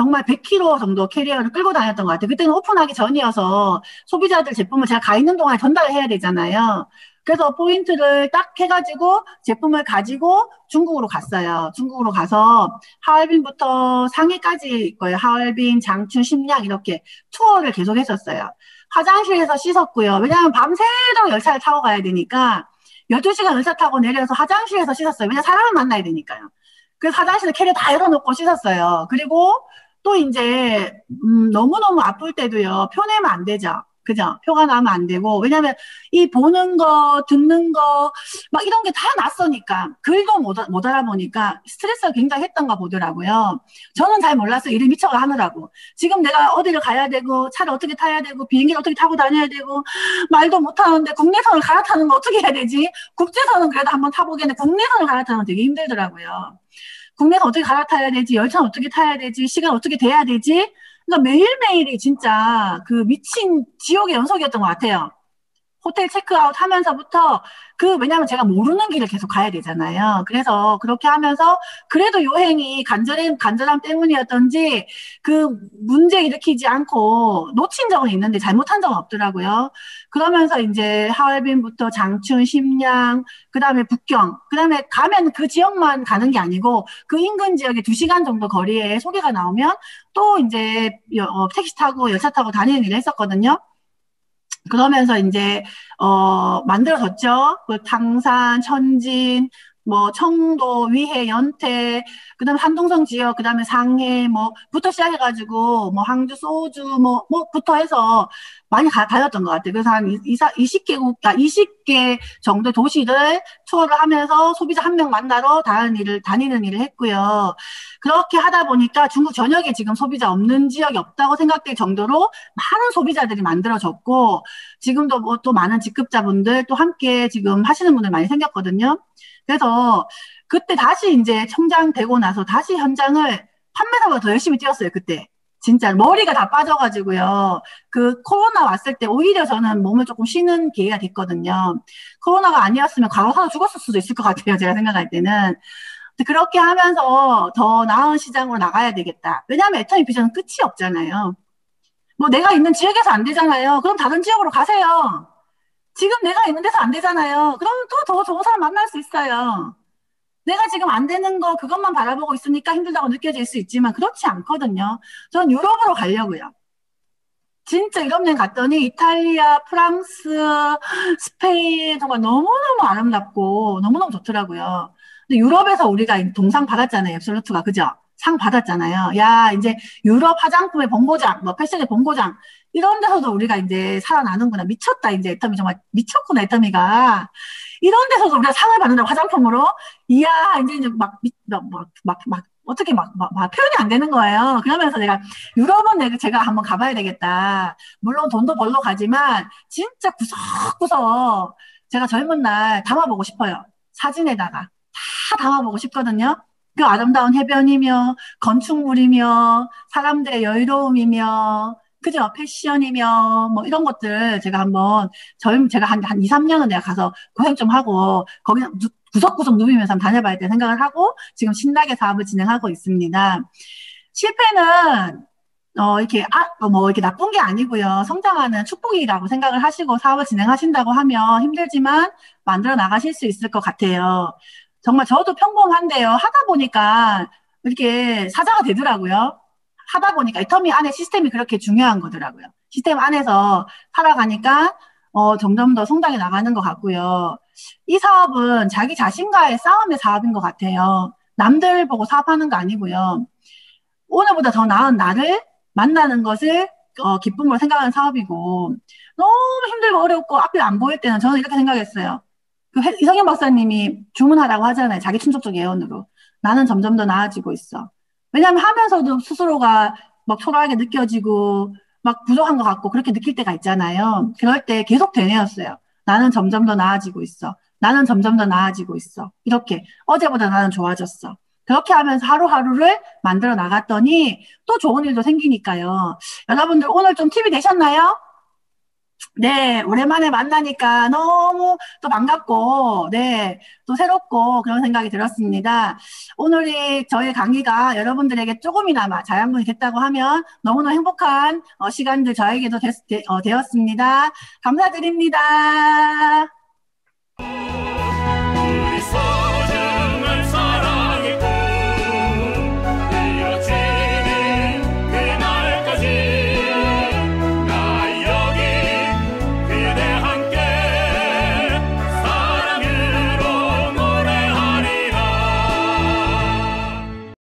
Speaker 1: 정말 100km 정도 캐리어를 끌고 다녔던 것 같아요. 그때는 오픈하기 전이어서 소비자들 제품을 제가 가 있는 동안에 전달을 해야 되잖아요. 그래서 포인트를 딱 해가지고 제품을 가지고 중국으로 갔어요. 중국으로 가서 하얼빈부터 상해까지 있고요. 하얼빈, 장춘, 심양 이렇게 투어를 계속 했었어요. 화장실에서 씻었고요. 왜냐하면 밤새도록 열차를 타고 가야 되니까 12시간 열차 타고 내려서 화장실에서 씻었어요. 왜냐하면 사람을 만나야 되니까요. 그래서 화장실에 캐리어 다 열어놓고 씻었어요. 그리고 또 이제 음, 너무너무 아플 때도요. 표 내면 안 되죠. 그죠? 표가 나면 안 되고 왜냐면 이 보는 거 듣는 거 막 이런 게 다 낯서니까 글도 못, 못 알아보니까 스트레스가 굉장히 했던가 보더라고요. 저는 잘 몰라서 일을 미쳐가 하느라고 지금 내가 어디를 가야 되고 차를 어떻게 타야 되고 비행기를 어떻게 타고 다녀야 되고 말도 못하는데 국내선을 갈아타는 거 어떻게 해야 되지? 국제선은 그래도 한번 타보겠는데 국내선을 갈아타는 거 되게 힘들더라고요. 국내선 어떻게 갈아타야 되지? 열차는 어떻게 타야 되지? 시간 어떻게 돼야 되지? 그러니까 매일매일이 진짜 그 미친 지옥의 연속이었던 것 같아요. 호텔 체크아웃 하면서부터 그 왜냐하면 제가 모르는 길을 계속 가야 되잖아요. 그래서 그렇게 하면서 그래도 여행이 간절함 간절함 때문이었던지 그 문제 일으키지 않고 놓친 적은 있는데 잘못한 적은 없더라고요. 그러면서 이제 하얼빈부터 장춘, 심양, 그 다음에 북경, 그 다음에 가면 그 지역만 가는 게 아니고 그 인근 지역에 두 시간 정도 거리에 소개가 나오면 또 이제 어, 택시 타고 열차 타고 다니는 일을 했었거든요. 그러면서 이제 어 만들어졌죠. 그 당산, 천진, 뭐 청도, 위해, 연태, 그다음에 한동성 지역, 그다음에 상해 뭐부터 시작해가지고 뭐 항주, 소주 뭐 뭐부터 해서 많이 가, 다녔던 것 같아요. 그래서 한 20, 20 개국, 아, 20개 정도 도시를 투어를 하면서 소비자 한 명 만나러 다른 일을, 다니는 일을 했고요. 그렇게 하다 보니까 중국 전역에 지금 소비자 없는 지역이 없다고 생각될 정도로 많은 소비자들이 만들어졌고, 지금도 뭐 또 많은 직급자분들 또 함께 지금 하시는 분들 많이 생겼거든요. 그래서 그때 다시 이제 청장 되고 나서 다시 현장을 판매사보다 더 열심히 뛰었어요, 그때. 진짜 머리가 다 빠져가지고요. 그 코로나 왔을 때 오히려 저는 몸을 조금 쉬는 기회가 됐거든요. 코로나가 아니었으면 과거 사서 죽었을 수도 있을 것 같아요. 제가 생각할 때는. 그렇게 하면서 더 나은 시장으로 나가야 되겠다. 왜냐하면 애터미 비전은 끝이 없잖아요. 뭐 내가 있는 지역에서 안 되잖아요. 그럼 다른 지역으로 가세요. 지금 내가 있는 데서 안 되잖아요. 그럼 또 더 좋은 사람 만날 수 있어요. 내가 지금 안 되는 거 그것만 바라보고 있으니까 힘들다고 느껴질 수 있지만 그렇지 않거든요. 전 유럽으로 가려고요. 진짜 유럽 여행 갔더니 이탈리아, 프랑스, 스페인 정말 너무너무 아름답고 너무너무 좋더라고요. 근데 유럽에서 우리가 동상 받았잖아요. 앱솔루트가 그죠? 상 받았잖아요. 야, 이제 유럽 화장품의 본고장, 뭐 패션의 본고장, 이런 데서도 우리가 이제 살아나는구나. 미쳤다, 이제 애터미 정말 미쳤구나, 애터미가. 이런 데서도 우리가 상을 받는다, 화장품으로. 이야, 이제 이제 막, 막, 막, 막, 어떻게 막, 막, 막, 표현이 안 되는 거예요. 그러면서 내가 유럽은 내가 제가 한번 가봐야 되겠다. 물론 돈도 벌러 가지만 진짜 구석구석 제가 젊은 날 담아보고 싶어요. 사진에다가 다 담아보고 싶거든요. 그 아름다운 해변이며 건축물이며 사람들의 여유로움이며 그죠? 패션이며 뭐 이런 것들 제가 한번 젊 제가 한, 한 2, 3년은 내가 가서 고생 좀 하고 거기 구석구석 누비면서 한번 다녀봐야 될 생각을 하고 지금 신나게 사업을 진행하고 있습니다. 실패는 어, 이렇게, 아, 뭐, 이렇게 나쁜 게 아니고요. 성장하는 축복이라고 생각을 하시고 사업을 진행하신다고 하면 힘들지만 만들어 나가실 수 있을 것 같아요. 정말 저도 평범한데요. 하다 보니까 이렇게 사자가 되더라고요. 하다 보니까 이 터미 안에 시스템이 그렇게 중요한 거더라고요. 시스템 안에서 살아가니까 어, 점점 더 성장해 나가는 것 같고요. 이 사업은 자기 자신과의 싸움의 사업인 것 같아요. 남들 보고 사업하는 거 아니고요. 오늘보다 더 나은 나를 만나는 것을 어, 기쁨으로 생각하는 사업이고 너무 힘들고 어렵고 앞이 안 보일 때는 저는 이렇게 생각했어요. 그 이성현 박사님이 주문하라고 하잖아요. 자기 충족적 예언으로. 나는 점점 더 나아지고 있어. 왜냐하면 하면서도 스스로가 막 초라하게 느껴지고 막 부족한 것 같고 그렇게 느낄 때가 있잖아요. 그럴 때 계속 되뇌었어요. 나는 점점 더 나아지고 있어. 나는 점점 더 나아지고 있어. 이렇게 어제보다 나는 좋아졌어. 그렇게 하면서 하루하루를 만들어 나갔더니 또 좋은 일도 생기니까요. 여러분들 오늘 좀 팁이 되셨나요? 네, 오랜만에 만나니까 너무 또 반갑고, 네, 또 새롭고 그런 생각이 들었습니다. 오늘이 저희 강의가 여러분들에게 조금이나마 자양분이 됐다고 하면 너무나 행복한 어, 시간들 저에게도 됐, 되, 어, 되었습니다. 감사드립니다.